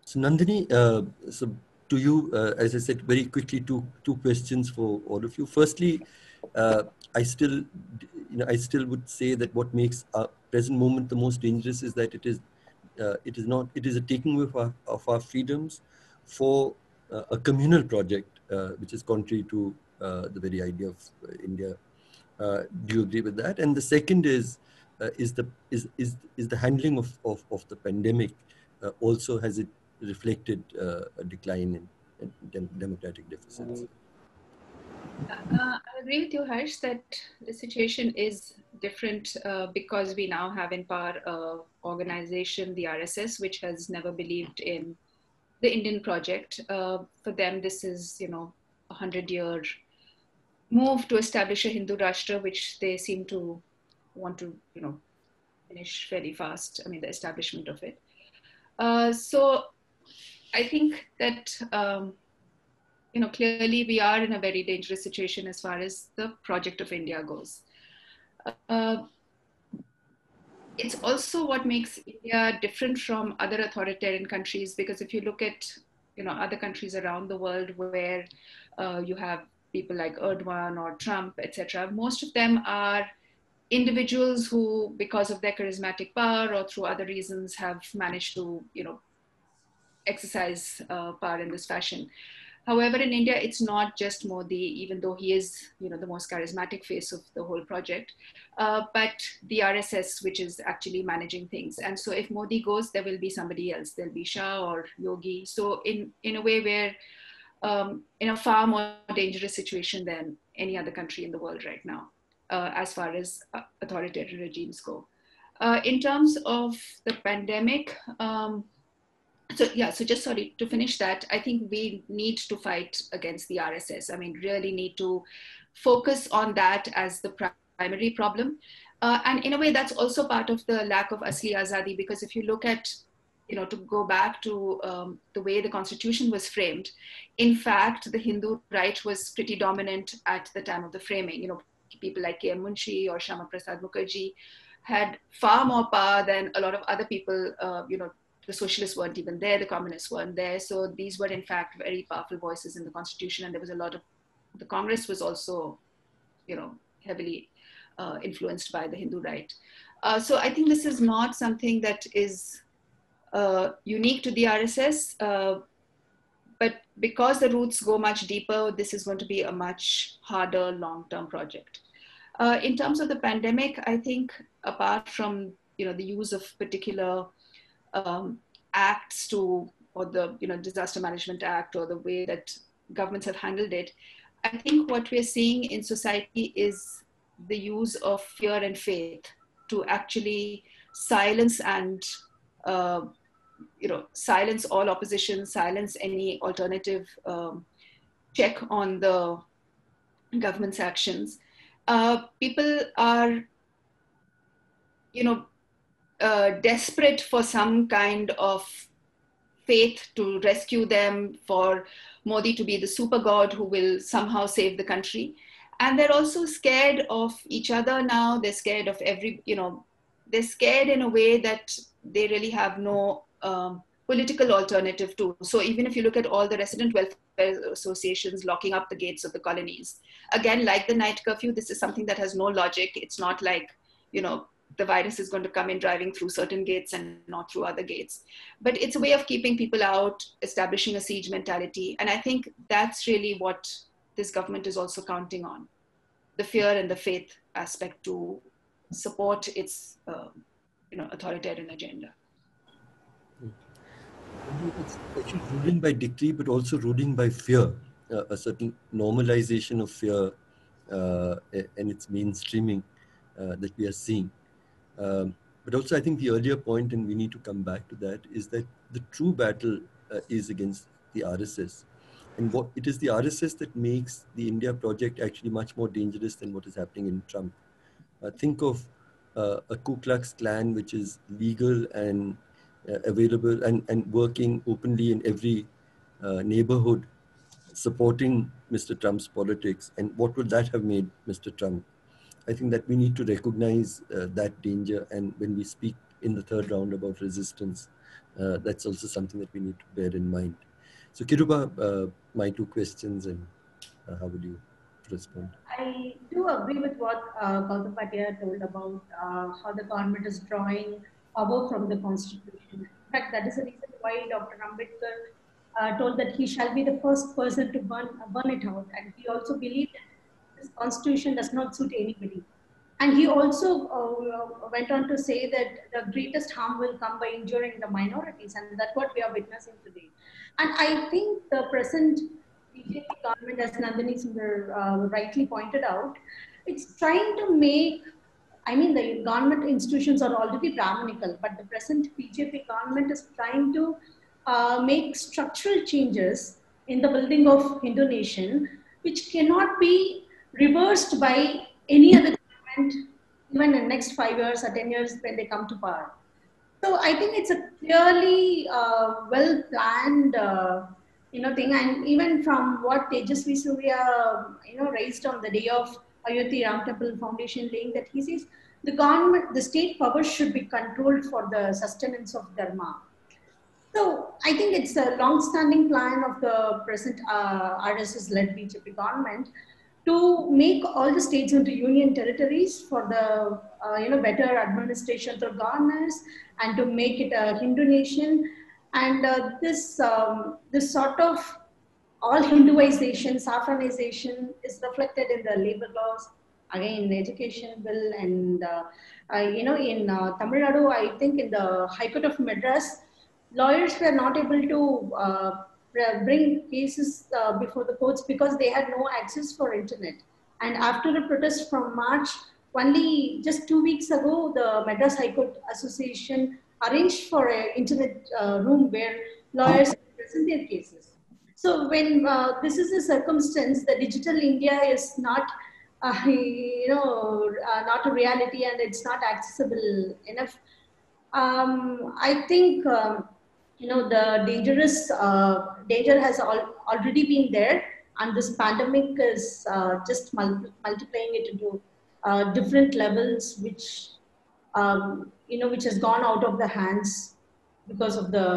So Nandini, uh, so to you, uh, as I said, very quickly, two two questions for all of you. Firstly, uh, I still, you know, I still would say that what makes our present moment the most dangerous is that it is, uh, it is not, it is a taking away of our, of our freedoms for uh, a communal project, which is contrary to uh, the very idea of uh, India. do you agree with that? And the second is, is the is is is the handling of of, of the pandemic also has it reflected a decline in, in democratic deficits? Uh, I agree with you, Harsh, that the situation is different uh, because we now have in power an organization, the RSS, which has never believed in the Indian project. Uh, for them, this is, you know, a hundred-year move to establish a Hindu Rashtra, which they seem to want to, you know, finish very fast. I mean, the establishment of it. Uh, so I think that um, you know, clearly we are in a very dangerous situation as far as the project of India goes. Uh, it's also what makes India different from other authoritarian countries because if you look at, you know, other countries around the world where uh, you have people like Erdogan or Trump, etc., most of them are individuals who, because of their charismatic power or through other reasons, have managed to, you know, exercise uh, power in this fashion. However, in India, it's not just Modi, even though he is, you know, the most charismatic face of the whole project, uh, but the RSS, which is actually managing things. And so, if Modi goes, there will be somebody else. There'll be Shah or Yogi. So, in in a way, where um, in a far more dangerous situation than any other country in the world right now, uh, as far as uh, authoritarian regimes go. Uh, in terms of the pandemic. Um, so yeah so just sorry to finish that i think we need to fight against the rss i mean really need to focus on that as the primary problem uh, and in a way that's also part of the lack of asli azadi because if you look at you know to go back to um, the way the constitution was framed in fact the hindu right was pretty dominant at the time of the framing you know people like K.M. Munshi or Shyama Prasad Mukherjee had far more power than a lot of other people, uh, you know, the socialists weren't even there, the communists weren't there. So these were, in fact, very powerful voices in the constitution. And there was a lot of, the Congress was also, you know, heavily uh, influenced by the Hindu right. Uh, so I think this is not something that is uh, unique to the RSS. Uh, but because the roots go much deeper, this is going to be a much harder long-term project. Uh, in terms of the pandemic, I think apart from you know the use of particular um, acts to, or the you know disaster management act, or the way that governments have handled it, I think what we're seeing in society is the use of fear and faith to actually silence and uh, you know silence all opposition, silence any alternative um, check on the government's actions. Uh, people are, you know, uh, desperate for some kind of faith to rescue them, for Modi to be the super god who will somehow save the country. And they're also scared of each other now. They're scared of every, you know, they're scared in a way that they really have no um, political alternative to. So even if you look at all the resident welfare associations locking up the gates of the colonies, again, like the night curfew, this is something that has no logic. It's not like, you know, the virus is going to come in driving through certain gates and not through other gates. But it's a way of keeping people out, establishing a siege mentality. And I think that's really what this government is also counting on the fear and the faith aspect to support its uh, you know, authoritarian agenda. It's actually ruling by decree, but also ruling by fear, uh, a certain normalization of fear uh, and its mainstreaming uh, that we are seeing. Um, but also, I think the earlier point, and we need to come back to that, is that the true battle uh, is against the RSS. And what it is the RSS that makes the India project actually much more dangerous than what is happening in Trump. Uh, think of uh, a Ku Klux Klan, which is legal and uh, available and, and working openly in every uh, neighborhood, supporting Mr. Trump's politics. And what would that have made Mr. Trump? I think that we need to recognize uh, that danger. And when we speak in the third round about resistance, uh, that's also something that we need to bear in mind. So, Kiruba, uh, my two questions, and uh, how would you respond? I do agree with what uh, Gautam Bhatia told about uh, how the government is drawing power from the constitution. In fact, that is the reason why Dr. Ambedkar uh, told that he shall be the first person to burn, burn it out. And he also believed that this constitution does not suit anybody. And he also uh, went on to say that the greatest harm will come by injuring the minorities. And that's what we are witnessing today. And I think the present BJP government, as Nandini Sundar uh, rightly pointed out, it's trying to make I mean, the government institutions are already Brahminical, but the present BJP government is trying to uh, make structural changes in the building of Hindu nation, which cannot be reversed by any other government, even in the next five years or 10 years when they come to power. So I think it's a clearly uh, well planned, uh, you know, thing. And even from what Tejasvi Surya, you know, raised on the day of Ayodhya Ram Temple Foundation laying that he says the government, the state power should be controlled for the sustenance of dharma. So I think it's a long-standing plan of the present uh, RSS-led BJP government to make all the states into union territories for the uh, you know better administration through governance and to make it a Hindu nation. And uh, this um, this sort of all Hinduization, Saffronization is reflected in the labor laws, again in the education bill, and uh, uh, you know in uh, Tamil Nadu, I think in the High Court of Madras, lawyers were not able to uh, bring cases uh, before the courts because they had no access for internet. And after a protest from March, only just two weeks ago, the Madras High Court Association arranged for an internet uh, room where lawyers present their cases. So when uh, this is a circumstance, the digital India is not, uh, you know, uh, not a reality and it's not accessible enough. Um, I think, um, you know, the dangerous uh, danger has al already been there and this pandemic is uh, just mul multiplying it into uh, different levels, which, um, you know, which has gone out of the hands because of the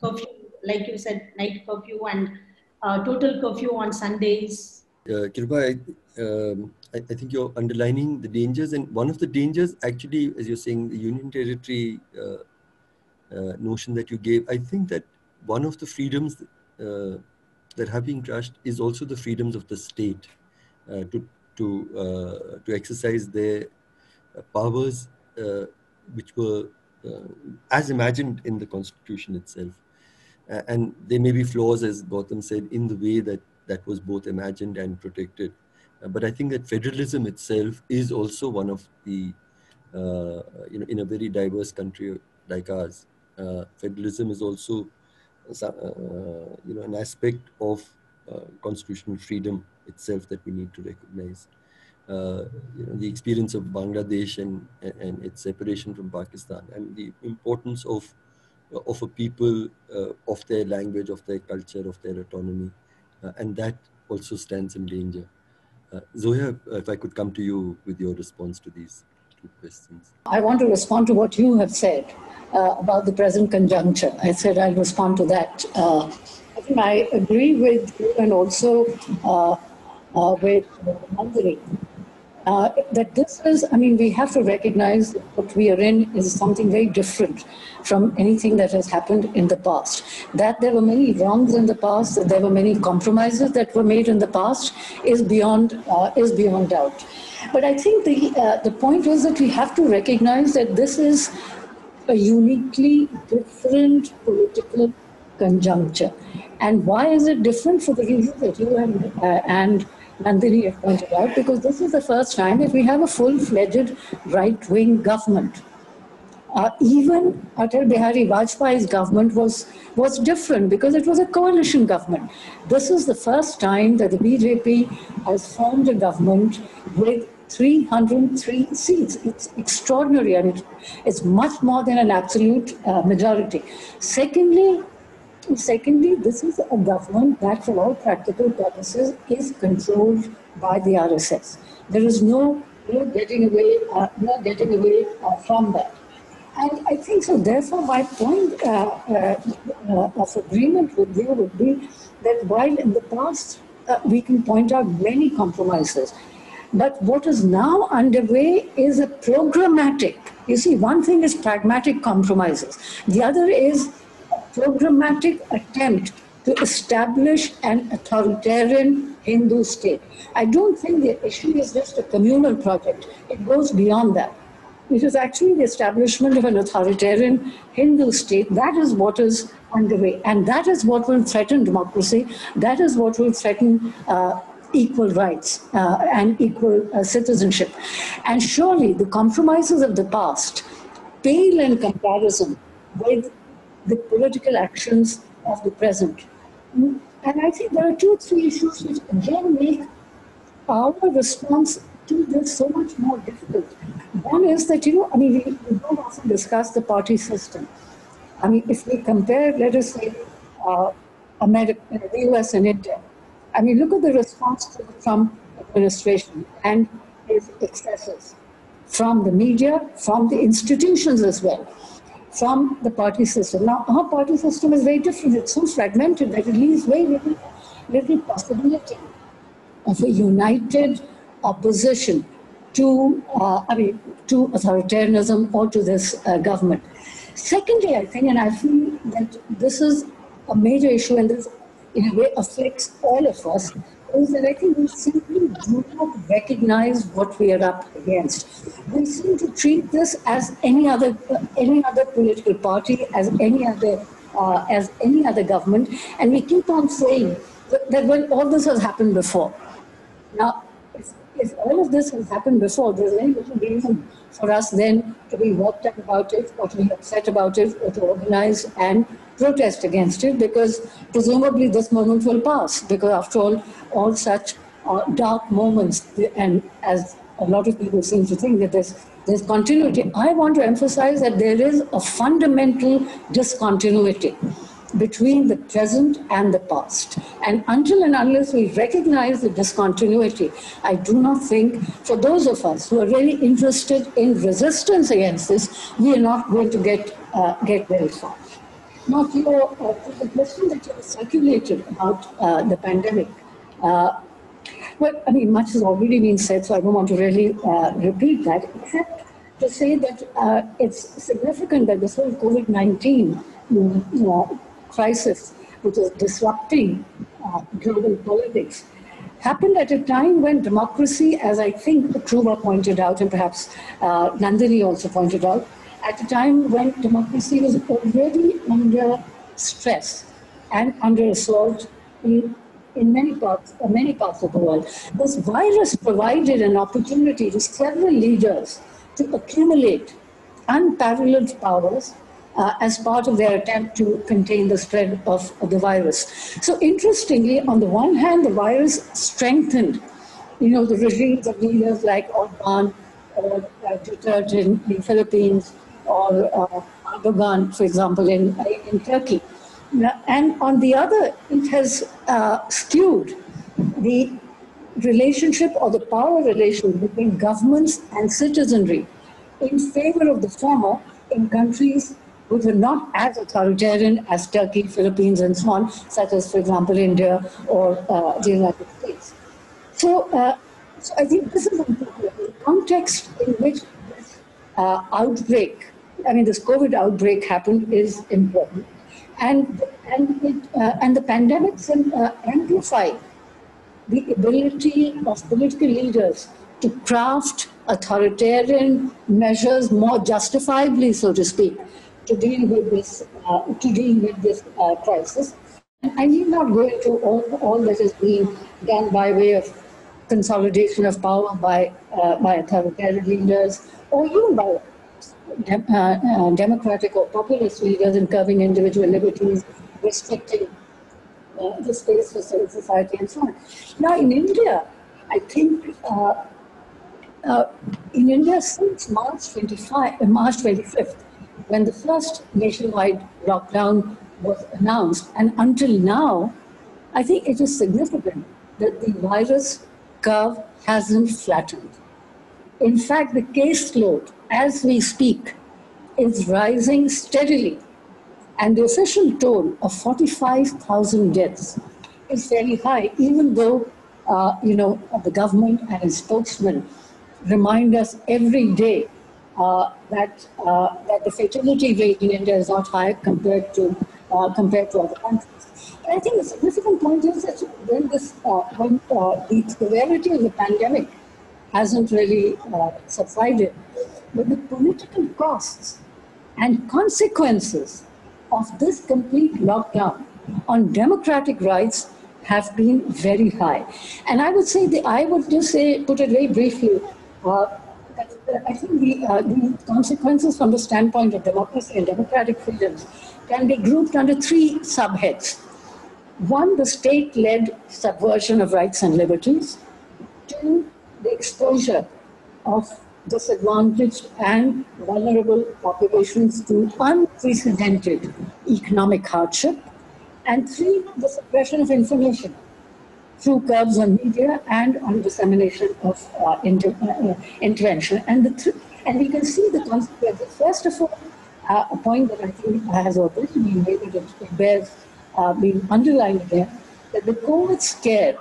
curfew like you said, night curfew and uh, total curfew on Sundays. Uh, Kiruba, I, um, I, I, think you're underlining the dangers, and one of the dangers, actually, as you're saying, the union territory uh notion that you gave, I think that one of the freedoms uh, that have been crushed is also the freedoms of the state uh, to to to exercise their powers, which were as imagined in the constitution itself and there may be flaws, as Gautam said, in the way that that was both imagined and protected. Uh, but I think that federalism itself is also one of the, uh, you know, in a very diverse country like ours, uh, federalism is also, uh, you know, an aspect of uh, constitutional freedom itself that we need to recognize. Uh, you know, the experience of Bangladesh and, and its separation from Pakistan and the importance of, of a people, of their language, of their culture, of their autonomy. and that also stands in danger. Uh, Zoya, if I could come to you with your response to these two questions. I want to respond to what you have said uh, about the present conjuncture. I said I'll respond to that. Uh, I agree with you and also uh, uh, with Nandini uh, that this is, I mean, we have to recognize what we are in is something very different from anything that has happened in the past. That there were many wrongs in the past, that there were many compromises that were made in the past is beyond, uh, is beyond doubt. But I think the, uh, the point is that we have to recognize that this is a uniquely different political conjuncture. And why is it different for the reasons that you and, uh, and Nandini have pointed out, because this is the first time that we have a full-fledged right-wing government. Uh, even Atal Bihari Vajpayee's government was, was different because it was a coalition government. This is the first time that the BJP has formed a government with 303 seats. It's extraordinary and it's much more than an absolute uh, majority. Secondly, Secondly, this is a government that, for all practical purposes, is controlled by the RSS. There is no, no getting away, uh, no getting away uh, from that. And I think so. Therefore, my point uh, uh, uh of agreement with you would be that while in the past uh, we can point out many compromises, but what is now underway is a programmatic. You see, one thing is pragmatic compromises. The other is programmatic attempt to establish an authoritarian Hindu state. I don't think the issue is just a communal project. It goes beyond that. It is actually the establishment of an authoritarian Hindu state. That is what is underway. And that is what will threaten democracy. That is what will threaten uh, equal rights uh, and equal uh, citizenship. And surely the compromises of the past pale in comparison with the political actions of the present. And I think there are two, or three issues which again make our response to this so much more difficult. One is that, you know, I mean, we, we don't often discuss the party system. I mean, if we compare, let us say, uh, America, the US and India, I mean, look at the response to the Trump administration and his excesses from the media, from the institutions as well from the party system. Now, our party system is very different. It's so fragmented that it leaves very little, little possibility of a united opposition to, uh, I mean, to authoritarianism or to this uh, government. Secondly, I think, and I feel that this is a major issue and this, in a way, affects all of us, is that I think we simply do not recognize what we are up against. We seem to treat this as any other any other political party, as any other uh, as any other government, and we keep on saying that, that all this has happened before. Now, if, if all of this has happened before, there's very little reason for us then to be worked up about it, or to be upset about it, or to organize and protest against it because presumably this moment will pass because after all, all such uh, dark moments and as a lot of people seem to think that there's, there's continuity. I want to emphasize that there is a fundamental discontinuity between the present and the past. And until and unless we recognize the discontinuity, I do not think, for those of us who are really interested in resistance against this, we are not going to get, uh, get very far. Now, your, uh, the question that you circulated about uh, the pandemic, uh, well, I mean, much has already been said, so I don't want to really uh, repeat that, except to say that uh, it's significant that this whole COVID-19 you know, crisis, which is disrupting uh, global politics, happened at a time when democracy, as I think Dhruva pointed out, and perhaps Nandini also pointed out, at a time when democracy was already under stress and under assault in in many parts, uh, many parts of the world. This virus provided an opportunity to several leaders to accumulate unparalleled powers uh, as part of their attempt to contain the spread of, of, the virus. So interestingly, on the one hand, the virus strengthened, you know, the regimes of leaders like Orban or uh, Duterte in the Philippines or uh, Erdogan, for example, in, in Turkey. And on the other, it has uh, skewed the relationship or the power relation between governments and citizenry in favor of the former in countries which were not as authoritarian as Turkey, Philippines, and so on, such as, for example, India or uh, the United States. So, uh, so I think this is important. The context in which this uh, outbreak, I mean, this COVID outbreak happened is important. And, and, it, uh, and the pandemics uh, amplify the ability of political leaders to craft authoritarian measures more justifiably, so to speak, to deal with this, uh, to deal with this uh, crisis. And I need not go into all, all that is being done by way of consolidation of power by, uh, by authoritarian leaders or even by uh, uh, democratic or populist leaders in curbing individual liberties, restricting uh, the space for civil society and so on. Now in India, I think in India since March 25, March 25th, when the first nationwide lockdown was announced. And until now, I think it is significant that the virus curve hasn't flattened. In fact, the caseload, as we speak, is rising steadily. And the official toll of 45,000 deaths is very high, even though, uh, you know, the government and its spokesman remind us every day uh, that, uh, that the fatality rate in India is not high compared to, uh, compared to other countries. And I think the significant point is that when, this, uh, when uh, the severity of the pandemic hasn't really subsided, but the political costs and consequences of this complete lockdown on democratic rights have been very high. And I would say, the, I would just say, put it very briefly, uh, I think the, uh, the consequences from the standpoint of democracy and democratic freedoms can be grouped under three subheads. One, the state-led subversion of rights and liberties. Two, the exposure of disadvantaged and vulnerable populations to unprecedented economic hardship. And three, the suppression of information through curbs on media and on dissemination of uh, inter uh, intervention. And, the and we can see the consequences. First of all, uh, a point that I think has already been made, it bears uh, being underlined again, that the COVID scare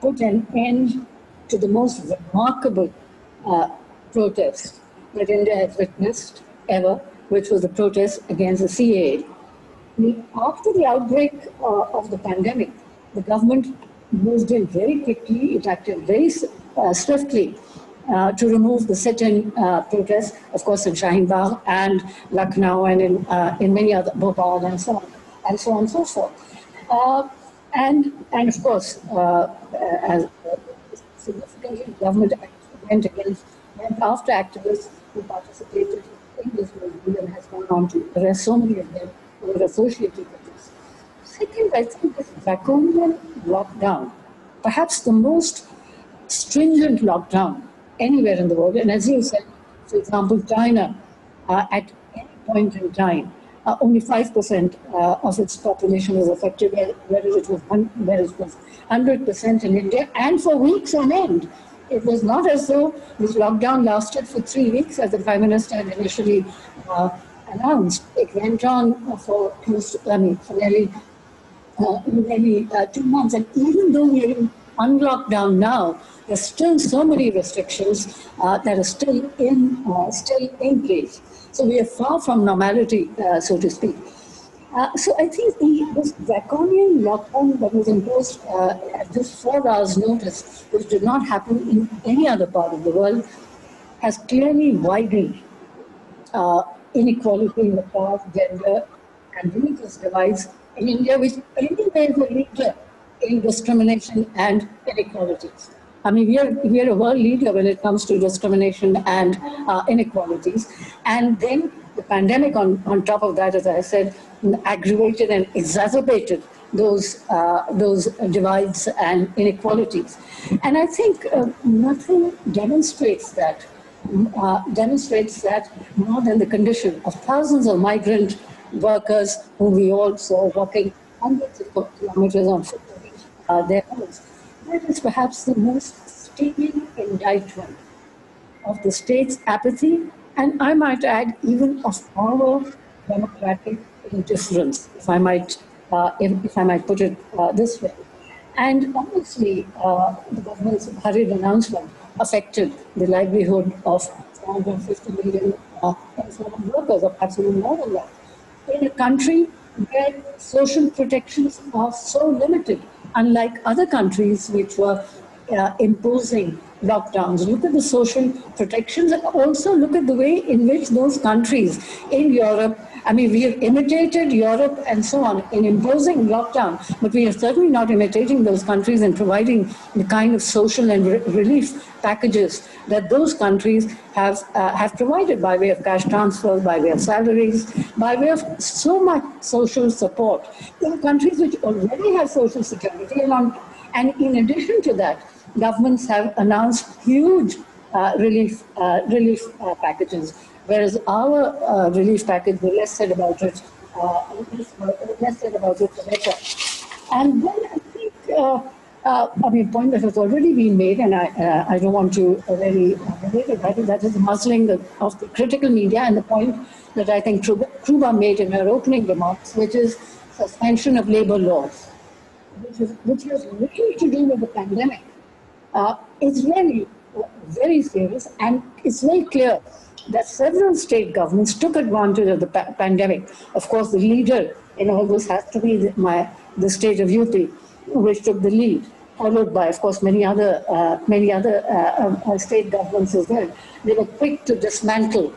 put an end to the most remarkable uh, protest that India has witnessed ever, which was the protest against the CAA. After the outbreak uh, of the pandemic, the government moved in very quickly, it acted very uh, swiftly uh, to remove the sit-in uh, protests, of course, in Shaheen Bagh and Lucknow and in, uh, in many other, Bhopal and so on, and so on and so forth. Uh, and, and of course, as significantly, government went against, went after activists who participated in this movement and has gone on to arrest so many of them who were associated with this. Second, I think this draconian lockdown, perhaps the most stringent lockdown anywhere in the world. And as you said, for example, China, uh, at any point in time, uh, only 5% uh, of its population was affected, whereas it was 100% in India, and for weeks on end. It was not as though this lockdown lasted for three weeks, as the Prime Minister had initially uh, announced. It went on for close to, I mean, for nearly uh, maybe uh, two months. And even though we are in unlockdown now, there's still so many restrictions uh, that are still in uh, still in place. So we are far from normality, uh, so to speak. Uh, so I think the, this draconian lockdown that was imposed at just four hours' notice, which did not happen in any other part of the world, has clearly widened inequality in the past, gender, and religious divides in India, which anyway is a leader in discrimination and inequalities. I mean, we are, we are a world leader when it comes to discrimination and uh, inequalities. And then the pandemic, on, on top of that, as I said, aggravated and exacerbated those, uh, those divides and inequalities. And I think uh, nothing demonstrates that, uh, demonstrates that more than the condition of thousands of migrant workers whom we all saw walking hundreds of kilometers on foot to uh, their homes. That is perhaps the most stinging indictment of the state's apathy, and I might add, even of democratic indifference, if I might, uh, if, if, I might put it uh, this way. And obviously, uh, the government's hurried announcement affected the livelihood of 450 million uh, workers, or perhaps even more than that, in a country where social protections are so limited, unlike other countries which were uh, imposing lockdowns. Look at the social protections and also look at the way in which those countries in Europe I mean, we have imitated Europe and so on in imposing lockdown, but we are certainly not imitating those countries in providing the kind of social and re- relief packages that those countries have uh, have provided by way of cash transfers, by way of salaries, by way of so much social support. There are countries which already have social security, and, on, and in addition to that, governments have announced huge uh, relief uh, relief uh, packages whereas our uh, relief package, the less said about it, uh, less said about it, the better. And then I think, I mean, point that has already been made, and I, I don't want to really relate it, that is, the muzzling of the critical media, and the point that I think Kiruba made in her opening remarks, which is suspension of labor laws, which, is, which has really to do with the pandemic. Uh, it's really very serious, and it's very clear that several state governments took advantage of the pa- pandemic. Of course, the leader in all this has to be the, my, the state of UP, which took the lead, followed by, of course, many other, uh, many other uh, uh, state governments as well. They were quick to dismantle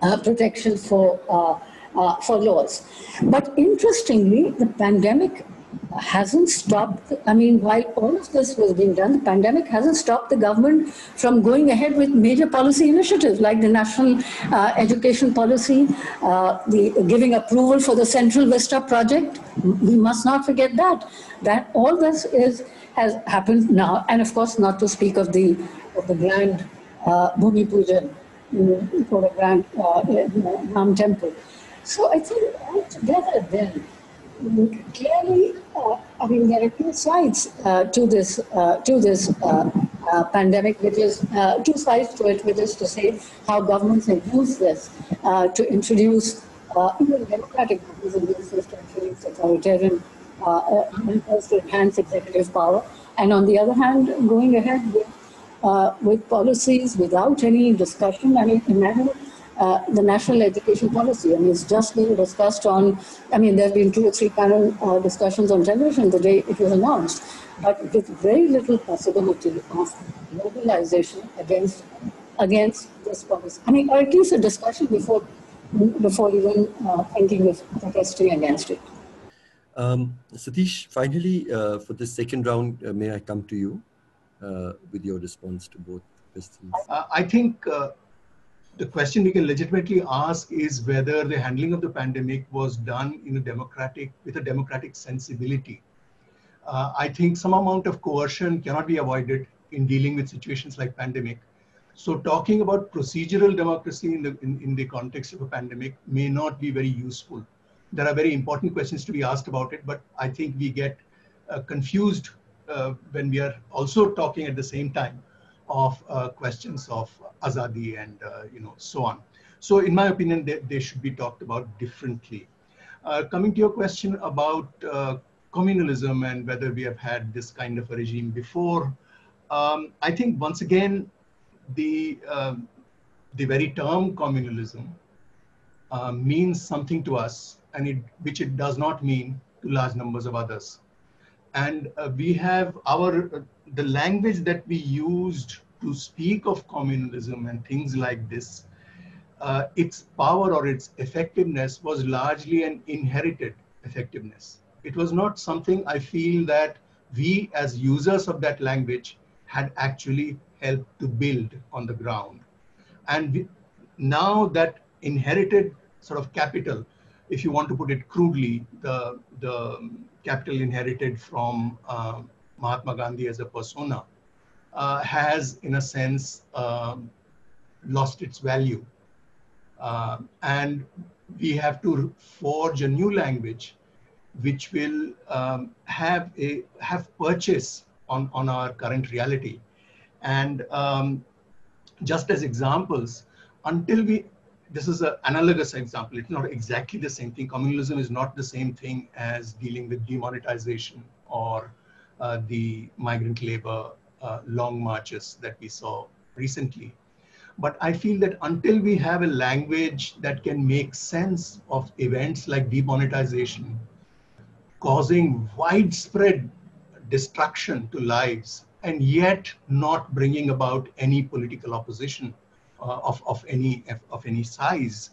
uh, protection for, uh, uh, for laws. But interestingly, the pandemic hasn't stopped, I mean, while all of this was being done, the pandemic hasn't stopped the government from going ahead with major policy initiatives like the national uh, education policy, uh, the giving approval for the Central Vista project. We must not forget that. That all this is has happened now, and of course, not to speak of the of the grand uh, Bhumi Pujan for the grand uh, Ram temple. So I think altogether then clearly, uh, I mean, there are two sides uh, to this uh, to this uh, uh, pandemic, which is uh, two sides to it, which is to say how governments have used this to introduce even democratic governments have used this to introduce authoritarian measures to enhance executive power, and on the other hand, going ahead with with policies without any discussion. I mean, imagine uh, the national education policy. and it's just been discussed on, I mean, there have been two or three panel uh, discussions on television the day it was announced, but with very little possibility of mobilization against against this policy. I mean, or at least a discussion before before even uh, thinking of protesting against it. Um, Satish, finally, uh, for this second round, uh, may I come to you uh, with your response to both questions? I think the question we can legitimately ask is whether the handling of the pandemic was done in a democratic with a democratic sensibility. Uh, I think some amount of coercion cannot be avoided in dealing with situations like pandemic. So talking about procedural democracy in the in, in the context of a pandemic may not be very useful. There are very important questions to be asked about it, but I think we get uh, confused uh, when we are also talking at the same time of uh, questions of azadi and uh, you know so on. So in my opinion, they, they should be talked about differently. Uh, coming to your question about communalism and whether we have had this kind of a regime before, um, I think once again, the, um, the very term communalism uh, means something to us, and it, which it does not mean to large numbers of others. And uh, we have our, the language that we used to speak of communalism and things like this, uh, its power or its effectiveness was largely an inherited effectiveness. It was not something I feel that we as users of that language had actually helped to build on the ground. And we, now that inherited sort of capital, if you want to put it crudely, the, the capital inherited from uh, Mahatma Gandhi as a persona uh, has, in a sense, um, lost its value. Uh, and we have to forge a new language which will um, have a have purchase on, on our current reality. And um, just as examples, until we, this is an analogous example, it's not exactly the same thing. Communalism is not the same thing as dealing with demonetization or uh, the migrant labor uh, long marches that we saw recently. But I feel that until we have a language that can make sense of events like demonetization, causing widespread destruction to lives, and yet not bringing about any political opposition uh, of, of, any, of any size.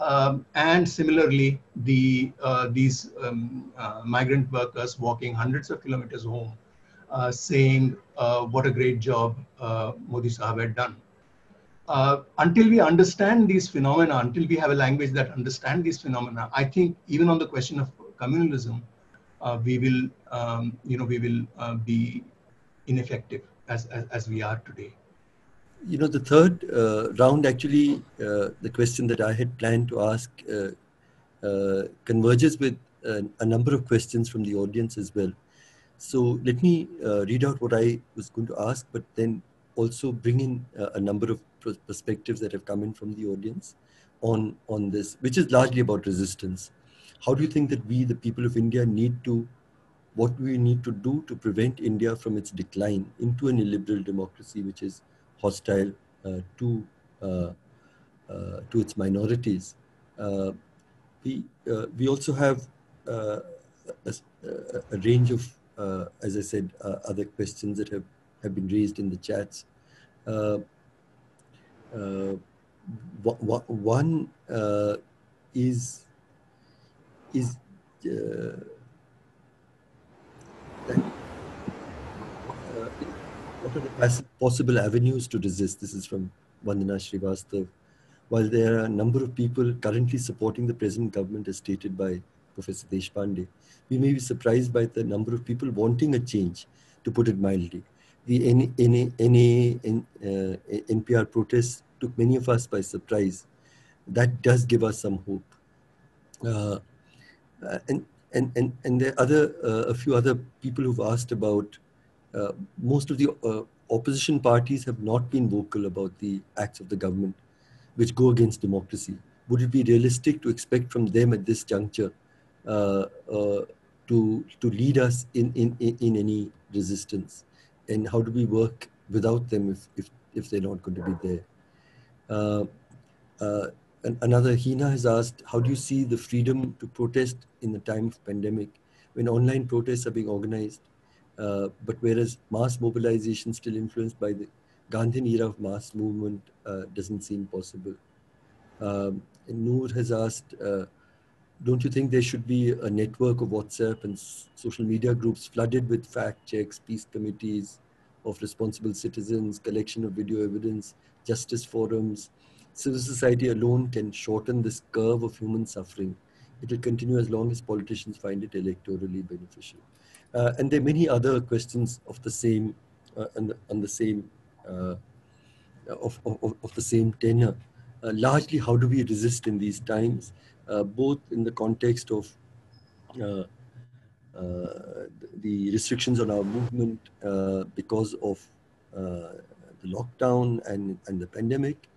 Um, and similarly, the, uh, these um, uh, migrant workers walking hundreds of kilometers home, uh, saying uh, what a great job uh, Modi Sahab had done. until we understand these phenomena, until we have a language that understands these phenomena, I think even on the question of communalism, we will, um, you know, we will be ineffective as, as, as we are today you know, the third uh, round actually, uh, the question that I had planned to ask uh, uh converges with uh, a number of questions from the audience as well. So let me read out what I was going to ask, but then also bring in a number of perspectives that have come in from the audience on, on this, which is largely about resistance. How do you think that we, the people of India, need to, what do we need to do to prevent India from its decline into an illiberal democracy, which is hostile uh, to uh, uh, to its minorities. we we also have a, a, range of, as I said, other questions that have have been raised in the chats. one is is uh, what are the possible avenues to resist? This is from Vandana Srivastav. While there are a number of people currently supporting the present government as stated by Professor Deshpande, we may be surprised by the number of people wanting a change, to put it mildly. The NA, uh, NPR protests took many of us by surprise. That does give us some hope. Uh, and, and, and, and there are other, uh, a few other people who've asked about uh, most of the uh, opposition parties have not been vocal about the acts of the government which go against democracy. Would it be realistic to expect from them at this juncture uh, to, to lead us in, in, in any resistance? And how do we work without them if, if, if they're not going to be there? Uh, uh, another Hina has asked, how do you see the freedom to protest in the time of pandemic when online protests are being organized uh, but whereas mass mobilization still influenced by the Gandhian era of mass movement uh, doesn't seem possible. Um, Noor has asked, uh, don't you think there should be a network of WhatsApp and social media groups flooded with fact checks, peace committees of responsible citizens, collection of video evidence, justice forums? Civil society alone can shorten this curve of human suffering. It will continue as long as politicians find it electorally beneficial. Uh, and there are many other questions of the same, uh, on, the, on the same, uh, of, of, of, the same tenor. Uh, largely, how do we resist in these times, uh, both in the context of uh, the restrictions on our movement because of the lockdown and, and the pandemic,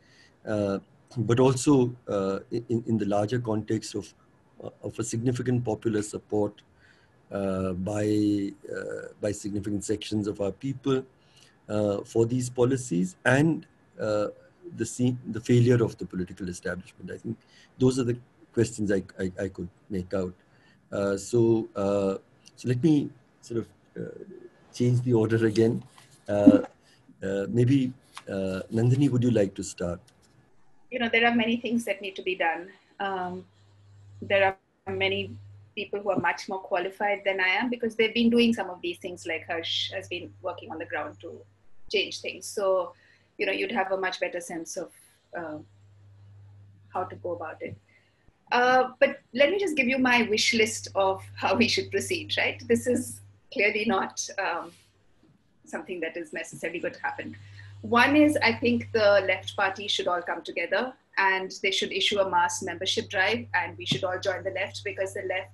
but also in, in the larger context of, of a significant popular support Uh, by, uh, by significant sections of our people uh, for these policies and uh, the, scene, the failure of the political establishment. I think those are the questions I, I, I could make out. Uh, so, so let me sort of change the order again. maybe Nandini, would you like to start? You know, there are many things that need to be done. Um, there are many people who are much more qualified than I am because they've been doing some of these things like Harsh has been working on the ground to change things. So, you know, you'd have a much better sense of uh, how to go about it. Uh, but let me just give you my wish list of how we should proceed, right? This is clearly not um, something that is necessarily going to happen. One is I think the left party should all come together and they should issue a mass membership drive and we should all join the left because the left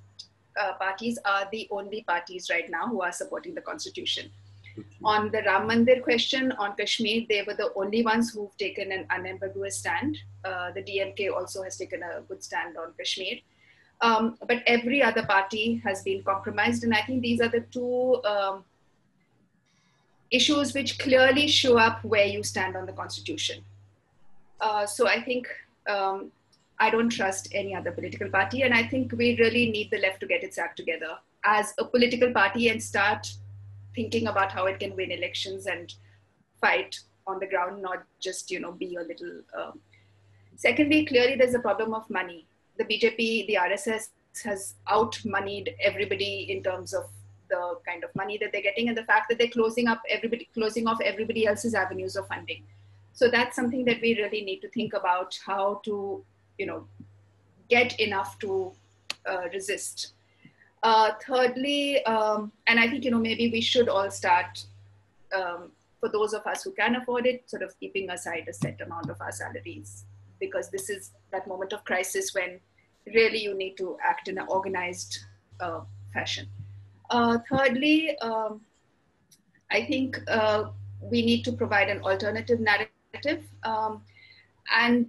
uh, parties are the only parties right now who are supporting the constitution. Okay. On the Ram Mandir question on Kashmir, they were the only ones who've taken an unambiguous stand. Uh, the DMK also has taken a good stand on Kashmir. Um, but every other party has been compromised. And I think these are the two um, issues which clearly show up where you stand on the constitution. Uh, so I think um, I don't trust any other political party. And I think we really need the left to get its act together as a political party and start thinking about how it can win elections and fight on the ground, not just, you know, be a little. Um. Secondly, clearly there's a problem of money. The BJP, the RSS has out moneyed everybody in terms of the kind of money that they're getting and the fact that they're closing up everybody, closing off everybody else's avenues of funding. So that's something that we really need to think about how to, you know, get enough to uh, resist uh, thirdly, um, and I think, you know, maybe we should all start, um, for those of us who can afford it, sort of keeping aside a set amount of our salaries, because this is that moment of crisis when really you need to act in an organized uh, fashion. Uh, thirdly, um, I think uh, we need to provide an alternative narrative. Um, and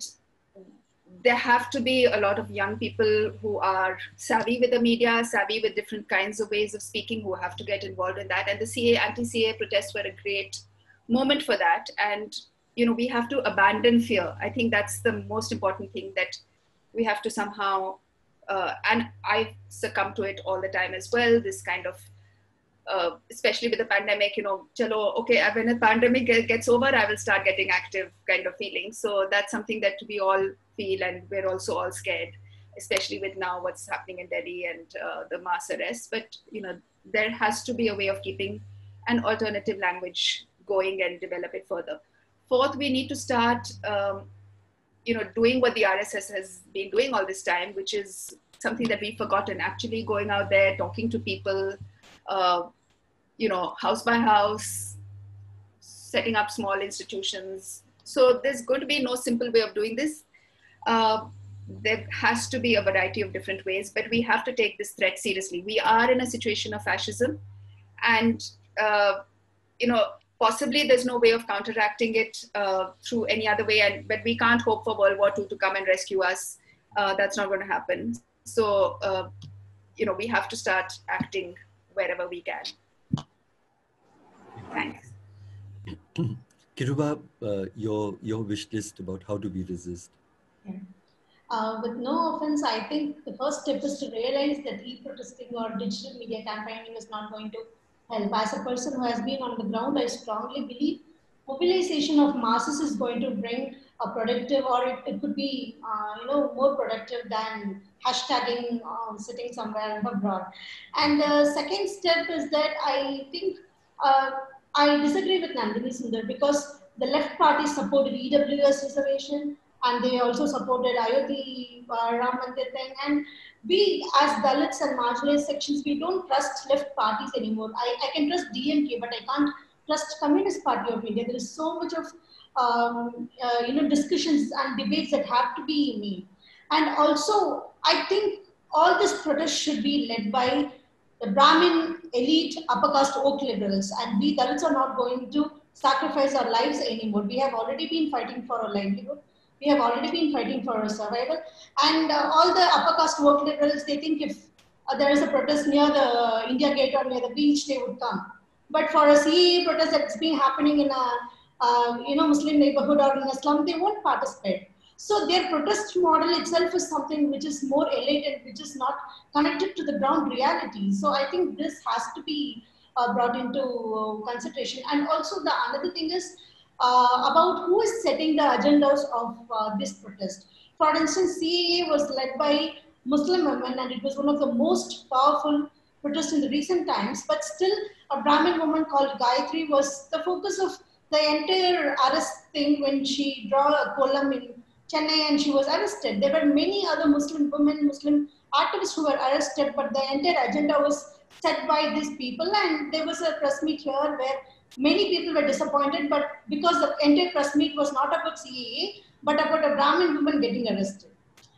there have to be a lot of young people who are savvy with the media, savvy with different kinds of ways of speaking, who have to get involved in that. And the CAA anti-CAA protests were a great moment for that. And you know, we have to abandon fear. I think that's the most important thing that we have to somehow, uh, and I succumb to it all the time as well. This kind of uh, especially with the pandemic, you know, chalo, okay, when the pandemic gets over, I will start getting active kind of feeling. So that's something that we all feel, and we're also all scared, especially with now what's happening in Delhi and uh, the mass arrests. But you know, there has to be a way of keeping an alternative language going and develop it further. Fourth, we need to start, um, you know, doing what the RSS has been doing all this time, which is something that we've forgotten. Actually, going out there, talking to people uh, you know, house by house, setting up small institutions. So there's going to be no simple way of doing this. Uh, there has to be a variety of different ways, but we have to take this threat seriously. We are in a situation of fascism, and uh, you know, possibly there's no way of counteracting it uh, through any other way. And but we can't hope for World War II to come and rescue us. Uh, that's not going to happen. So uh, you know, we have to start acting wherever we can. Thanks. Kiruba, uh, your, your wish list about how do we resist? Uh, with no offense, I think the first step is to realize that e-protesting or digital media campaigning is not going to help. As a person who has been on the ground, I strongly believe mobilization of masses is going to bring a productive or it, it could be uh, you know more productive than hashtagging um, sitting somewhere abroad and the second step is that i think uh, i disagree with nandini sundar because the left party supported ews reservation and they also supported Ayodhya uh, Ram Mandir thing. And we, as Dalits and marginalized sections, we don't trust left parties anymore. I, I can trust DMK, but I can't trust Communist Party of India. There is so much of um, uh, you know discussions and debates that have to be made. And also, I think all this protest should be led by the Brahmin elite upper caste woke liberals, and we Dalits are not going to sacrifice our lives anymore. We have already been fighting for our livelihood. We have already been fighting for survival. And uh, all the upper caste woke liberals, they think if uh, there is a protest near the India Gate or near the beach, they would come. But for a CAA protest that's been happening in a uh, you know Muslim neighborhood or in a slum, they won't participate. So their protest model itself is something which is more elite and which is not connected to the ground reality. So I think this has to be uh, brought into uh, consideration. And also the another thing is uh, about who is setting the agendas of uh, this protest. For instance, CAA was led by Muslim women, and it was one of the most powerful protests in the recent times. But still, a Brahmin woman called Gayatri was the focus of the entire arrest thing when she drew a kolam in Chennai and she was arrested. There were many other Muslim women, Muslim activists who were arrested, but the entire agenda was set by these people. And there was a press meet here where many people were disappointed, but because the entire press meet was not about CAA, but about a Brahmin woman getting arrested.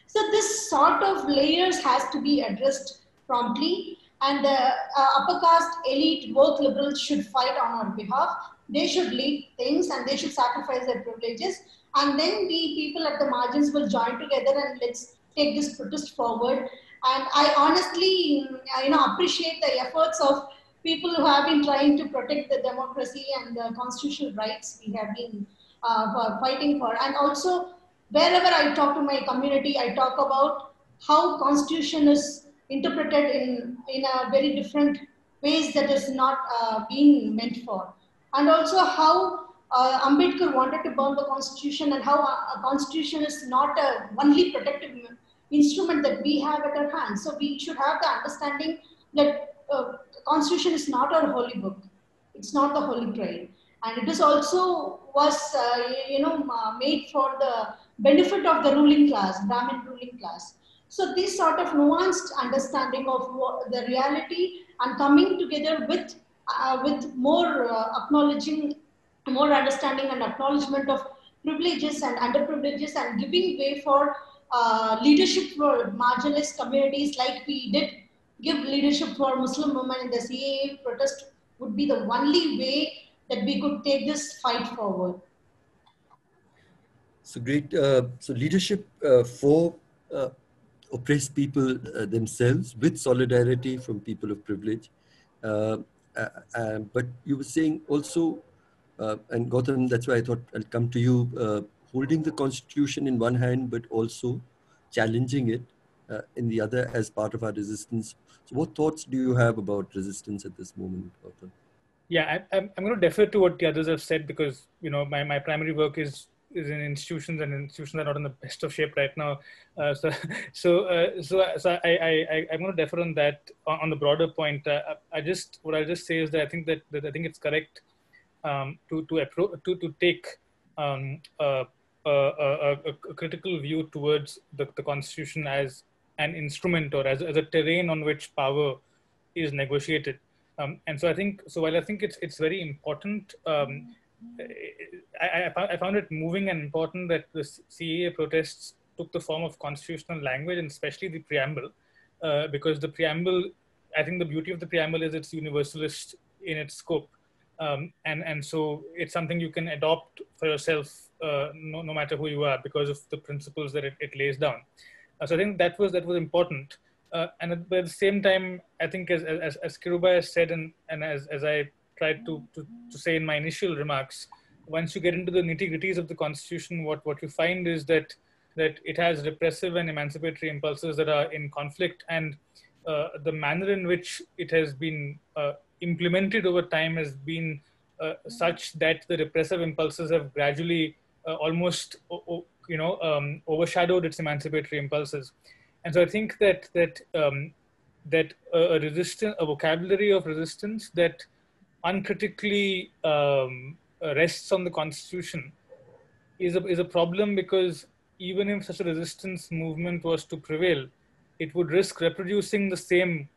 So this sort of layers has to be addressed promptly and the uh, upper caste elite woke liberals should fight on our behalf. They should lead things and they should sacrifice their privileges. And then the people at the margins will join together and let's take this protest forward. And I honestly, you know, appreciate the efforts of people who have been trying to protect the democracy and the constitutional rights we have been uh, fighting for. And also, wherever I talk to my community, I talk about how constitution is interpreted in, in a very different ways that is not uh, being meant for. And also how uh, Ambedkar wanted to burn the constitution and how a, a constitution is not a only protective instrument that we have at our hands. So we should have the understanding that uh, constitution is not our holy book. It's not the holy grail. And it is also was, uh, you know, made for the benefit of the ruling class, Brahmin ruling class. So this sort of nuanced understanding of the reality and coming together with, uh, with more uh, acknowledging, more understanding and acknowledgement of privileges and underprivileges and giving way for uh, leadership for marginalized communities like we did give leadership for Muslim women in the CAA protest would be the only way that we could take this fight forward. So great. Uh, so leadership uh, for uh, oppressed people uh, themselves with solidarity from people of privilege. Uh, uh, but you were saying also, and Gautam, that's why I thought I'll come to you, holding the constitution in one hand, but also challenging it in the other as part of our resistance. So what thoughts do you have about resistance at this moment, Gautam? Yeah, I, I'm, I'm going to defer to what the others have said because, you know, my, my primary work is is in institutions and institutions are not in the best of shape right now. Uh, so, so, uh, so, so I, I, I, am going to defer on that. On, on the broader point, uh, I just what I just say is that I think that, that I think it's correct um, to to appro- to to take um, a, a, a, a, critical view towards the, the constitution as an instrument or as, as a terrain on which power is negotiated. Um, and so I think so while I think it's it's very important. Um, I, I, found it moving and important that the CAA protests took the form of constitutional language and especially the preamble, uh, because the preamble, I think the beauty of the preamble is it's universalist in its scope. Um, and, and so it's something you can adopt for yourself, uh, no, no matter who you are, because of the principles that it, it lays down. So I think that was, that was important. Uh, and at, at, the same time, I think as, as, as Kiruba has said, and, and as, as I tried to, to, to say in my initial remarks, once you get into the nitty gritties of the constitution, what, what you find is that, that it has repressive and emancipatory impulses that are in conflict and uh, the manner in which it has been uh, implemented over time has been uh, such that the repressive impulses have gradually uh, almost you know um, overshadowed its emancipatory impulses and so i think that that um, that a resistance a vocabulary of resistance that uncritically um, rests on the constitution is a, is a problem because even if such a resistance movement was to prevail, it would risk reproducing the same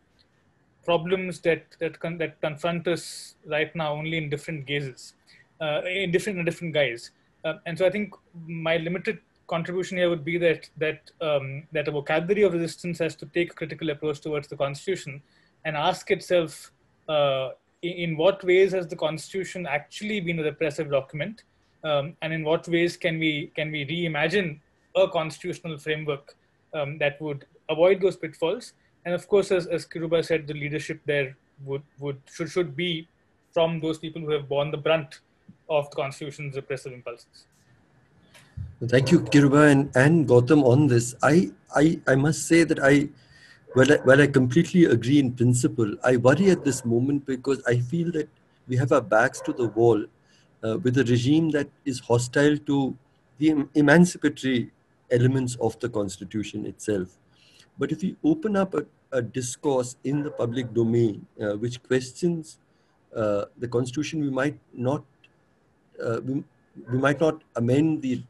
problems that that, con- that confront us right now, only in different guises, uh, in different in different guise. Uh, and so, I think my limited contribution here would be that that um, that a vocabulary of resistance has to take a critical approach towards the constitution and ask itself uh, in what ways has the constitution actually been a repressive document um, and in what ways can we can we reimagine a constitutional framework um, that would avoid those pitfalls? And of course as, as kiruba said the leadership there would would should should be from those people who have borne the brunt of the constitution's repressive impulses thank you kiruba and, and gautam on this i i i must say that i well, I, I completely agree in principle. I worry at this moment because I feel that we have our backs to the wall uh, with a regime that is hostile to the emancipatory elements of the constitution itself. But if we open up a, a discourse in the public domain uh, which questions uh, the constitution, we might not we, we might not amend the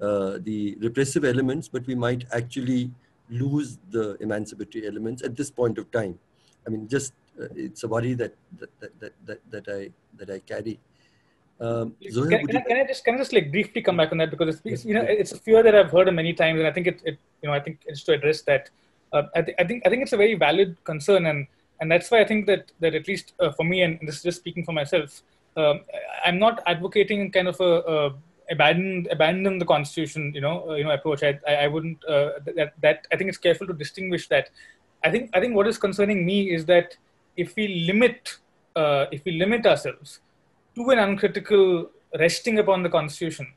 uh, the repressive elements, but we might actually lose the emancipatory elements at this point of time. I mean, just uh, it's a worry that that, that that that I that I carry. Um, Zoya, can, can, I, can, I, just can I just like briefly come back on that because it's, you know it's a fear that I've heard many times and I think it, it you know I think it's to address that. Uh, I, th- I think I think it's a very valid concern and and that's why I think that that at least uh, for me and this is just speaking for myself, um, I'm not advocating kind of a, a abandon abandon the constitution you know uh, you know approach. I I, I wouldn't uh, that that I think it's careful to distinguish that. I think I think what is concerning me is that if we limit uh, if we limit ourselves to an uncritical resting upon the constitution,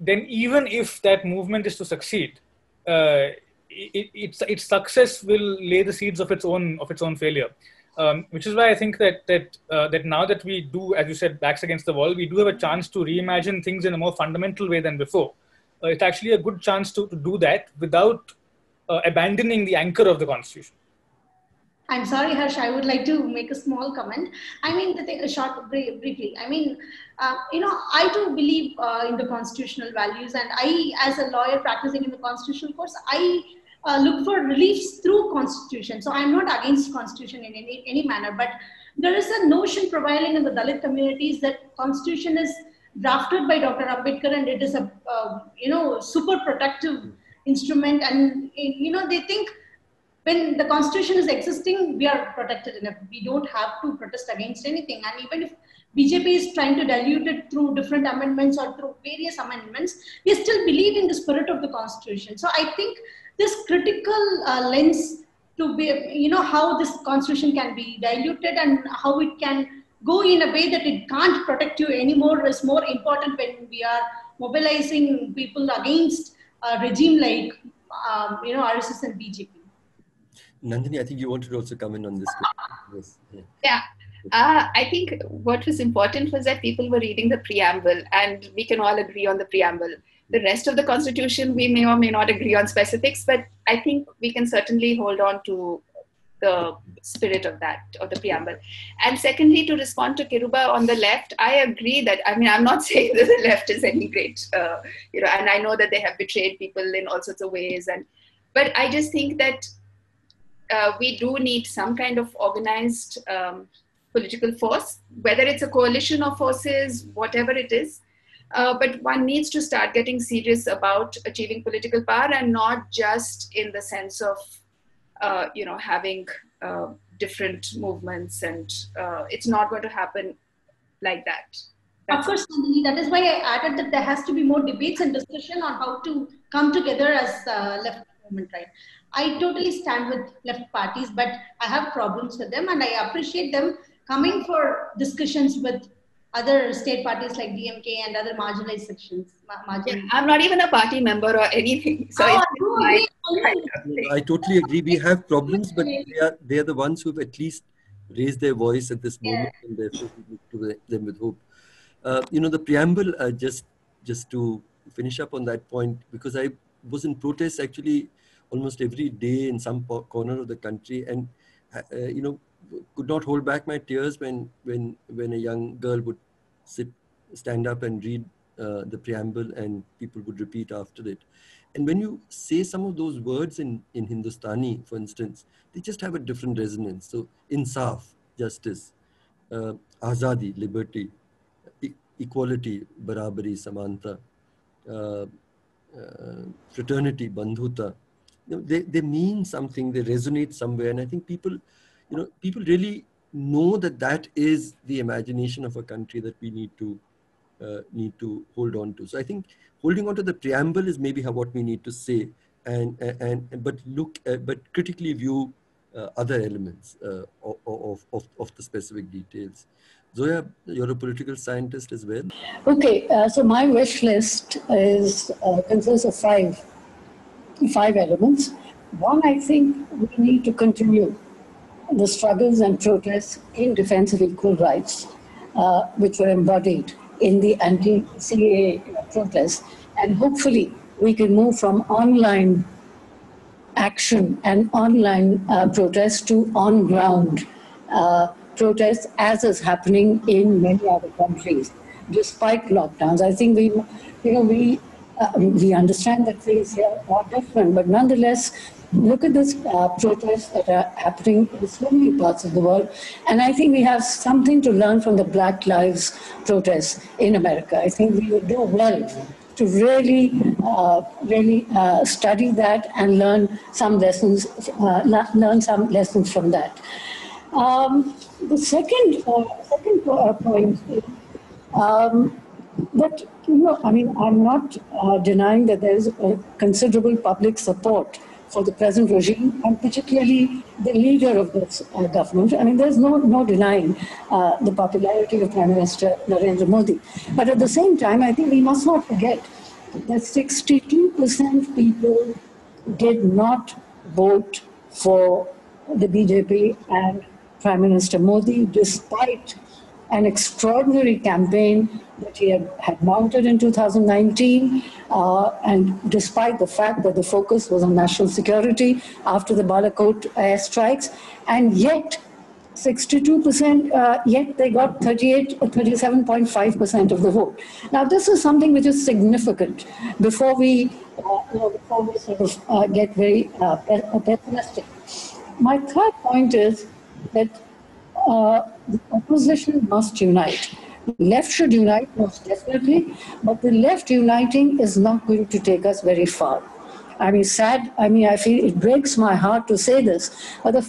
then even if that movement is to succeed, uh, it, its its success will lay the seeds of its own of its own failure. Um, which is why I think that that uh, that now that we do, as you said, backs against the wall, we do have a chance to reimagine things in a more fundamental way than before. Uh, it's actually a good chance to, to do that without uh, abandoning the anchor of the constitution. I'm sorry, Harsh, I would like to make a small comment. I mean, the thing, a short, briefly. I mean, uh, you know, I do believe uh, in the constitutional values, and I, as a lawyer practicing in the constitutional course, I uh, look for reliefs through constitution. So I'm not against constitution in any, any manner, but there is a notion prevailing in the Dalit communities that constitution is drafted by Dr. Ambedkar and it is a, uh, you know, super protective instrument. And, you know, they think when the constitution is existing, we are protected enough. We don't have to protest against anything. And even if BJP is trying to dilute it through different amendments or through various amendments, we still believe in the spirit of the constitution. So I think this critical uh, lens to be, you know, how this constitution can be diluted and how it can go in a way that it can't protect you anymore is more important when we are mobilizing people against a regime like, um, you know, RSS and BJP. Nandini, I think you wanted to also come in on this. Yes. Yeah. yeah. Uh, I think what was important was that people were reading the preamble, and we can all agree on the preamble. The rest of the constitution, we may or may not agree on specifics, but I think we can certainly hold on to the spirit of that or the preamble. And secondly, to respond to Kiruba on the left, I agree that I mean I'm not saying that the left is any great, uh, you know, and I know that they have betrayed people in all sorts of ways, and but I just think that uh, we do need some kind of organized um, political force, whether it's a coalition of forces, whatever it is. Uh, but one needs to start getting serious about achieving political power and not just in the sense of, uh, you know, having uh, different movements. And uh, it's not going to happen like that. That's of course, that is why I added that there has to be more debates and discussion on how to come together as uh, left movement, right? I totally stand with left parties, but I have problems with them, and I appreciate them coming for discussions with other state parties like DMK and other marginalized sections. Marginalized. Yeah, I'm not even a party member or anything. So oh, I, I totally agree. We have problems, but they are they are the ones who've at least raised their voice at this moment, yeah. and therefore we look to them with hope. Uh, you know, the preamble. Uh, just just to finish up on that point, because I was in protest actually almost every day in some corner of the country and uh, uh, you know could not hold back my tears when when when a young girl would sit stand up and read uh, the preamble and people would repeat after it. And when you say some of those words in in hindustani for instance they just have a different resonance. So insaf justice uh, azadi liberty e- equality barabari samanta uh, uh, fraternity bandhuta. You know, they, they mean something, they resonate somewhere. And I think people, you know, people really know that that is the imagination of a country that we need to uh, need to hold on to. So I think holding on to the preamble is maybe how, what we need to say, and and, and but look, at, but critically view uh, other elements uh, of, of, of the specific details. Zoya, you're a political scientist as well. Okay, uh, so my wish list is uh, consists of five five elements. One, I think we need to continue the struggles and protests in defense of equal rights, uh, which were embodied in the anti-CAA protests. And hopefully we can move from online action and online uh, protest to on ground uh, protests, as is happening in many other countries, despite lockdowns. I think we, you know, we uh, we understand that things here are different, but nonetheless, look at this uh, protests that are happening in so many parts of the world. And I think we have something to learn from the Black Lives protests in America. I think we would do well to really, uh, really uh, study that and learn some lessons, uh, learn some lessons from that. Um, the second, uh, second uh, point is um, that, you know, I mean, I'm not denying that there is considerable public support for the present regime and particularly the leader of this uh, government. I mean, there's no, no denying uh, the popularity of Prime Minister Narendra Modi. But at the same time, I think we must not forget that 62% people did not vote for the BJP and Prime Minister Modi, despite an extraordinary campaign that he had, had mounted in 2019, uh, and despite the fact that the focus was on national security after the Balakot airstrikes, and yet 62%, uh, yet they got 38, 37.5% of the vote. Now, this is something which is significant before we, uh, you know, before we sort of uh, get very uh, pessimistic. My third point is that uh, the opposition must unite. The Left should unite, most definitely, but the left uniting is not going to take us very far. I mean, sad, I mean, I feel it breaks my heart to say this, but the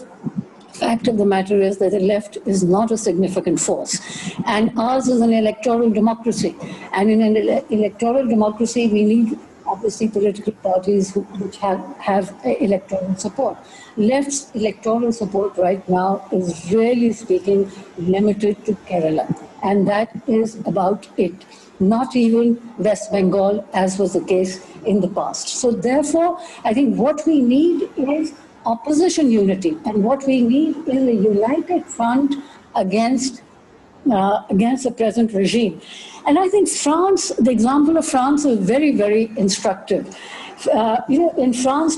fact of the matter is that the left is not a significant force. And ours is an electoral democracy. And in an ele electoral democracy, we need obviously political parties who, which have, have electoral support. Left's electoral support right now is really speaking limited to Kerala. And that is about it. Not even West Bengal, as was the case in the past. So, therefore, I think what we need is opposition unity. And what we need is a united front against, uh, against the present regime. And I think France, the example of France is very, very instructive. Uh, you know, in France,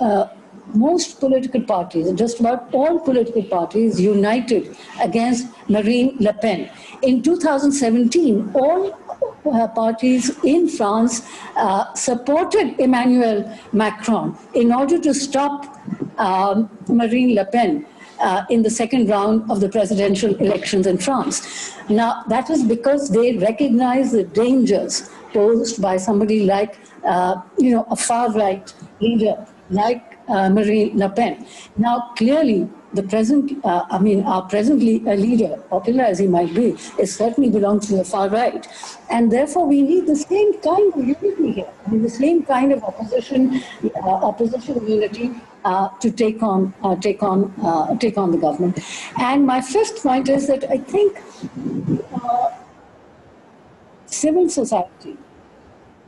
uh, most political parties, just about all political parties, united against Marine Le Pen. In 2017, all uh, parties in France uh, supported Emmanuel Macron in order to stop um, Marine Le Pen. Uh, in the second round of the presidential elections in France. Now, that was because they recognized the dangers posed by somebody like, uh, you know, a far right leader like uh, Marine Le Pen. Now, clearly, the present, uh, I mean, our present uh, leader, popular as he might be, is certainly belongs to the far right. And therefore, we need the same kind of unity here, I mean, the same kind of opposition, uh, opposition unity uh, to take on, uh, take, on, uh, take on the government. And my fifth point is that I think civil society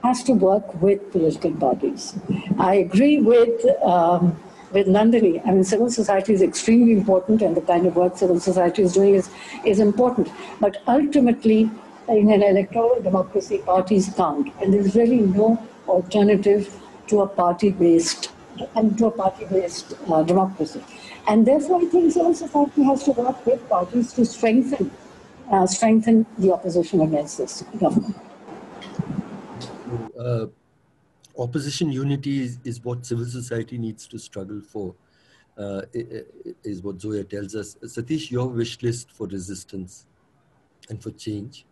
has to work with political parties. I agree with um, with Nandini. I mean, civil society is extremely important, and the kind of work civil society is doing is is important. But ultimately, in an electoral democracy, parties count, and there's really no alternative to a party-based and to a party-based uh, democracy. And therefore, I think civil society has to work with parties to strengthen uh, strengthen the opposition against this government uh, opposition unity is, is, what civil society needs to struggle for, uh, is what Zoya tells us. Satish, your wish list for resistance and for change.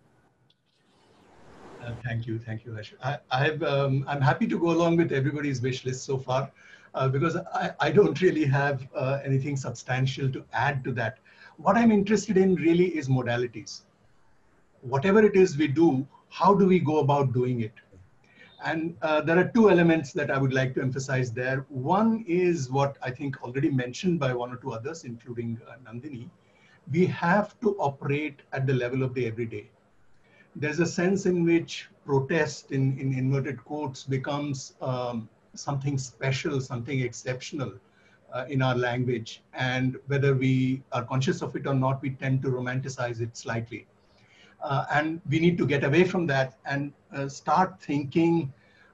Uh, thank you, thank you, Harsh. I, I um, I'm happy to go along with everybody's wish list so far uh, because I, I don't really have uh, anything substantial to add to that. What I'm interested in really is modalities. Whatever it is we do, how do we go about doing it? And uh, there are two elements that I would like to emphasize there. One is what I think already mentioned by one or two others, including uh, Nandini. We have to operate at the level of the everyday. There's a sense in which protest, in, in inverted quotes, becomes um, something special, something exceptional uh, in our language. And whether we are conscious of it or not, we tend to romanticize it slightly. Uh, and we need to get away from that and uh, start thinking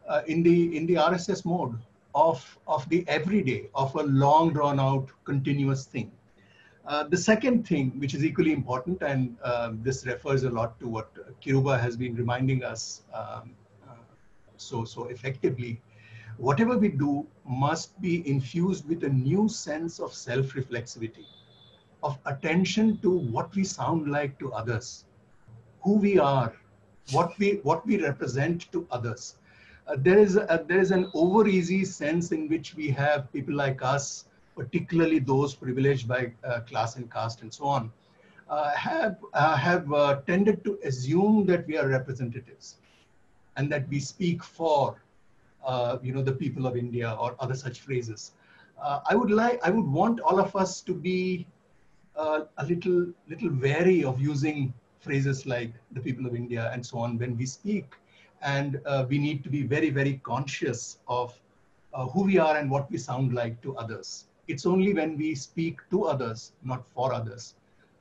uh, in the in the RSS mode. of, of the everyday, of a long drawn out continuous thing. Uh, the second thing, which is equally important, and uh, this refers a lot to what Kiruba has been reminding us um, uh, so, so effectively, whatever we do must be infused with a new sense of self-reflexivity, of attention to what we sound like to others, who we are, what we, what we represent to others. Uh, there, is a, there is an over easy sense in which we have people like us particularly those privileged by uh, class and caste and so on, uh, have, uh, have uh, tended to assume that we are representatives and that we speak for uh, you know, the people of India or other such phrases. Uh, I would like, I would want all of us to be a little, little wary of using phrases like the people of India and so on when we speak. And we need to be very, very conscious of who we are and what we sound like to others it's only when we speak to others, not for others,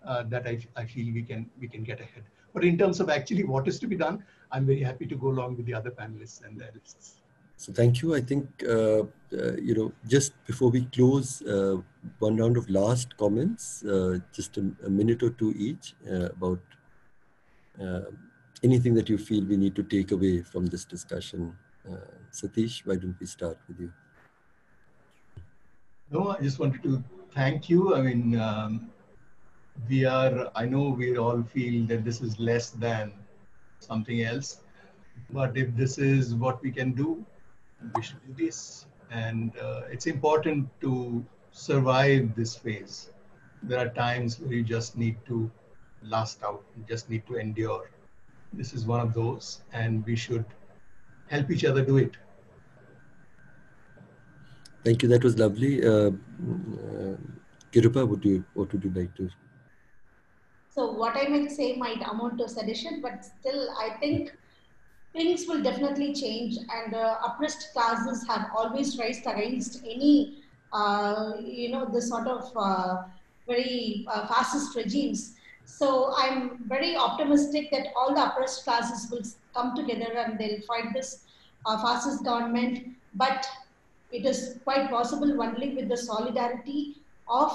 uh, that I, I feel we can we can get ahead. But in terms of actually what is to be done, I'm very happy to go along with the other panelists and their lists. So thank you. I think uh, uh, you know just before we close, uh, one round of last comments, uh, just a, a, minute or two each uh, about anything that you feel we need to take away from this discussion. Satish, why don't we start with you? No, I just wanted to thank you. I mean, um, we are, I know we all feel that this is less than something else, but if this is what we can do, we should do this. And uh, it's important to survive this phase. There are times where you just need to last out, you just need to endure. This is one of those, and we should help each other do it. Thank you. That was lovely. Uh, uh, Kiruba, would you what would you like to? So what I might say might amount to sedition, but still, I think things will definitely change, and uh, oppressed classes have always raised against any, uh, you know, this sort of uh, very uh, fascist regimes. So I'm very optimistic that all the oppressed classes will come together and they'll fight this uh, fascist government. But it is quite possible only with the solidarity of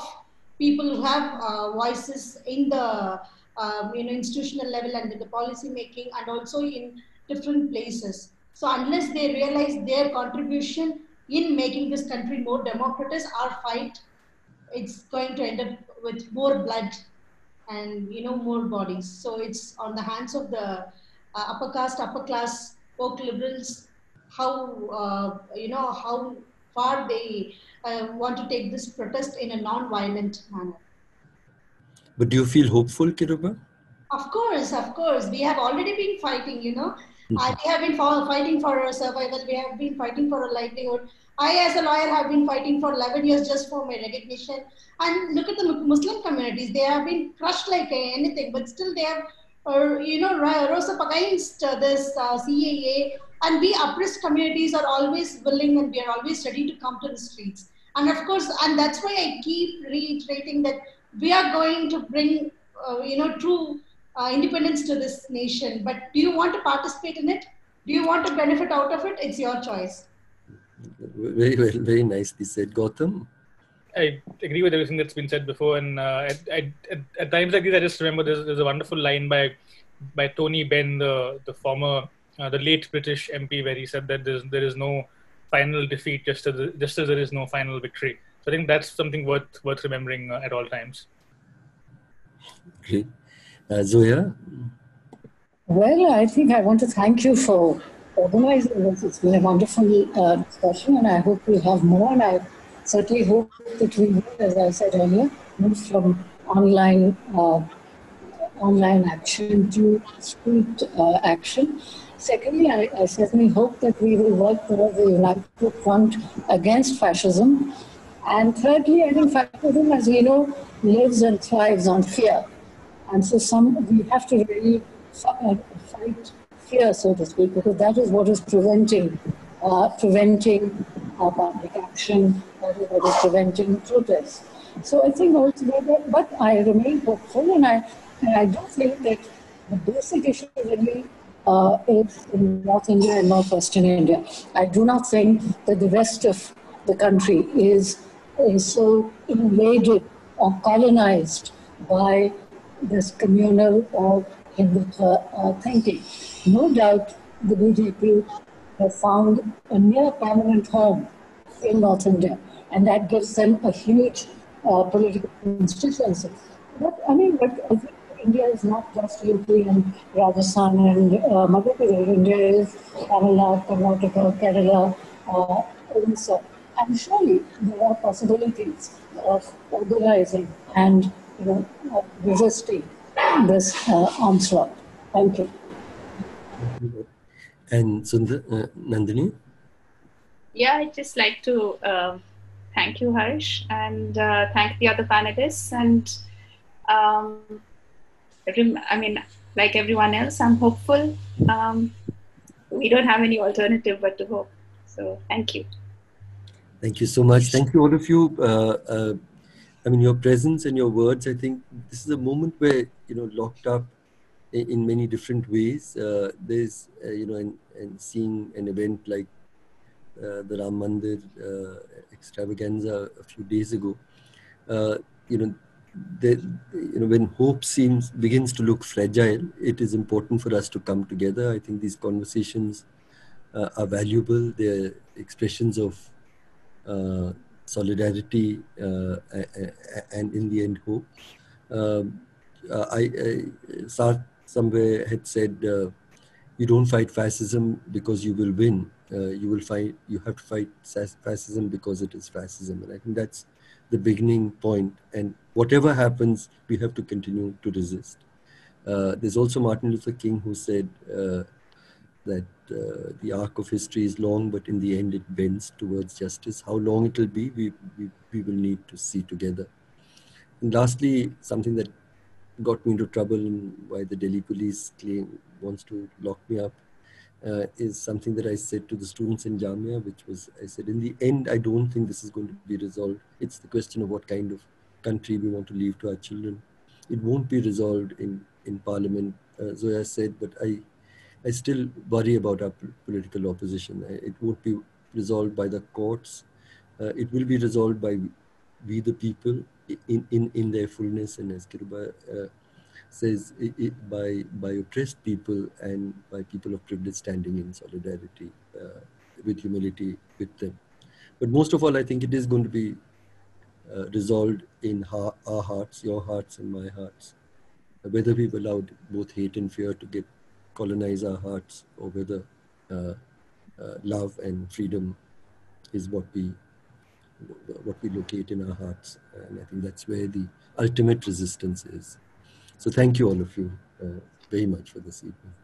people who have uh, voices in the um, you know institutional level and in the policy making and also in different places. So unless they realize their contribution in making this country more democratic, our fight, it's going to end up with more blood and you know more bodies. So it's on the hands of the uh, upper caste, upper class, folk liberals how uh, you know how far they uh, want to take this protest in a non-violent manner. But do you feel hopeful, Kiruba? Of course, of course. We have already been fighting, you know. Mm-hmm. Uh, we have been fighting for our survival. We have been fighting for a livelihood. I, as a lawyer, have been fighting for 11 years just for my recognition. And look at the Muslim communities. They have been crushed like anything, but still they have, uh, you know, rose up against uh, this uh, CAA and we oppressed communities are always willing and we are always ready to come to the streets. And of course, and that's why I keep reiterating that we are going to bring, uh, you know, true uh, independence to this nation. But do you want to participate in it? Do you want to benefit out of it? It's your choice. Very well, very nicely said, Gautam. I agree with everything that's been said before, and uh, at, at, at, times like this, I just remember there's, there's a wonderful line by by Tony Benn, the the former uh, the late British MP, where he said that there is no final defeat, just as, just as there is no final victory. So I think that's something worth worth remembering uh, at all times. Okay, uh, Zoya. Well, I think I want to thank you for organizing this. It's been a wonderful uh, discussion, and I hope we have more. And I certainly hope that we will, as I said earlier, move from online uh, online action to street uh, action. Secondly, I, I, certainly hope that we will work towards a united front against fascism. And thirdly, I think fascism, as we know, lives and thrives on fear. And so some we have to really uh, fight fear, so to speak, because that is what is preventing uh, preventing uh, public action, is preventing protests. So I think altogether, but I remain hopeful, and I and I do think that the basic issue really uh, is in North India and Northwestern India. I do not think that the rest of the country is, is so invaded or colonized by this communal or Hindu uh, thinking. No doubt the BJP have found a near permanent home in North India, and that gives them a huge uh, political constituency. But I mean, but India is not just UP and Rajasthan and uh, Madhya Pradesh. India is Tamil Nadu, Karnataka, Kerala, uh, Odisha. And surely there are possibilities of organizing and you know, resisting this uh, onslaught. Thank you. And Sundar, uh, Nandini? Yeah, I'd just like to uh, thank you, Harsh, and uh, thank the other panelists. And um, I mean, like everyone else, I'm hopeful. Um, we don't have any alternative but to hope. So thank you. Thank you so much. Thank you, all of you. Uh, uh, I mean, your presence and your words, I think this is a moment where, you know, locked up in, many different ways. Uh, there's, uh, you know, and, and seeing an event like the Ram Mandir uh, extravaganza a few days ago, you know, you know, when hope seems begins to look fragile, it is important for us to come together. I think these conversations are valuable. They're expressions of uh, solidarity uh, and in the end hope. Um, uh, I, I Sartre somewhere had said, "You don't fight fascism because you will win. You will fight. You have to fight fascism because it is fascism." And I think that's the beginning point. And whatever happens, we have to continue to resist. Uh, there's also Martin Luther King who said uh, that uh, the arc of history is long, but in the end it bends towards justice. How long it will be, we, we, we will need to see together. And lastly, something that got me into trouble and why the Delhi police claim wants to lock me up uh, is something that I said to the students in Jamia, which was I said, in the end, I don't think this is going to be resolved. It's the question of what kind of country we want to leave to our children. It won't be resolved in, in parliament, uh, Zoya said, but I I still worry about our political opposition. It won't be resolved by the courts. Uh, it will be resolved by we the people in, in, in their fullness and as Kiruba uh, says, it, it, by, by oppressed people and by people of privilege standing in solidarity uh, with humility with them. But most of all, I think it is going to be uh, resolved in ha- our hearts, your hearts and my hearts. Whether we've allowed both hate and fear to get colonize our hearts or whether uh, uh, love and freedom is what we what we locate in our hearts and i think that's where the ultimate resistance is so thank you all of you uh, very much for this evening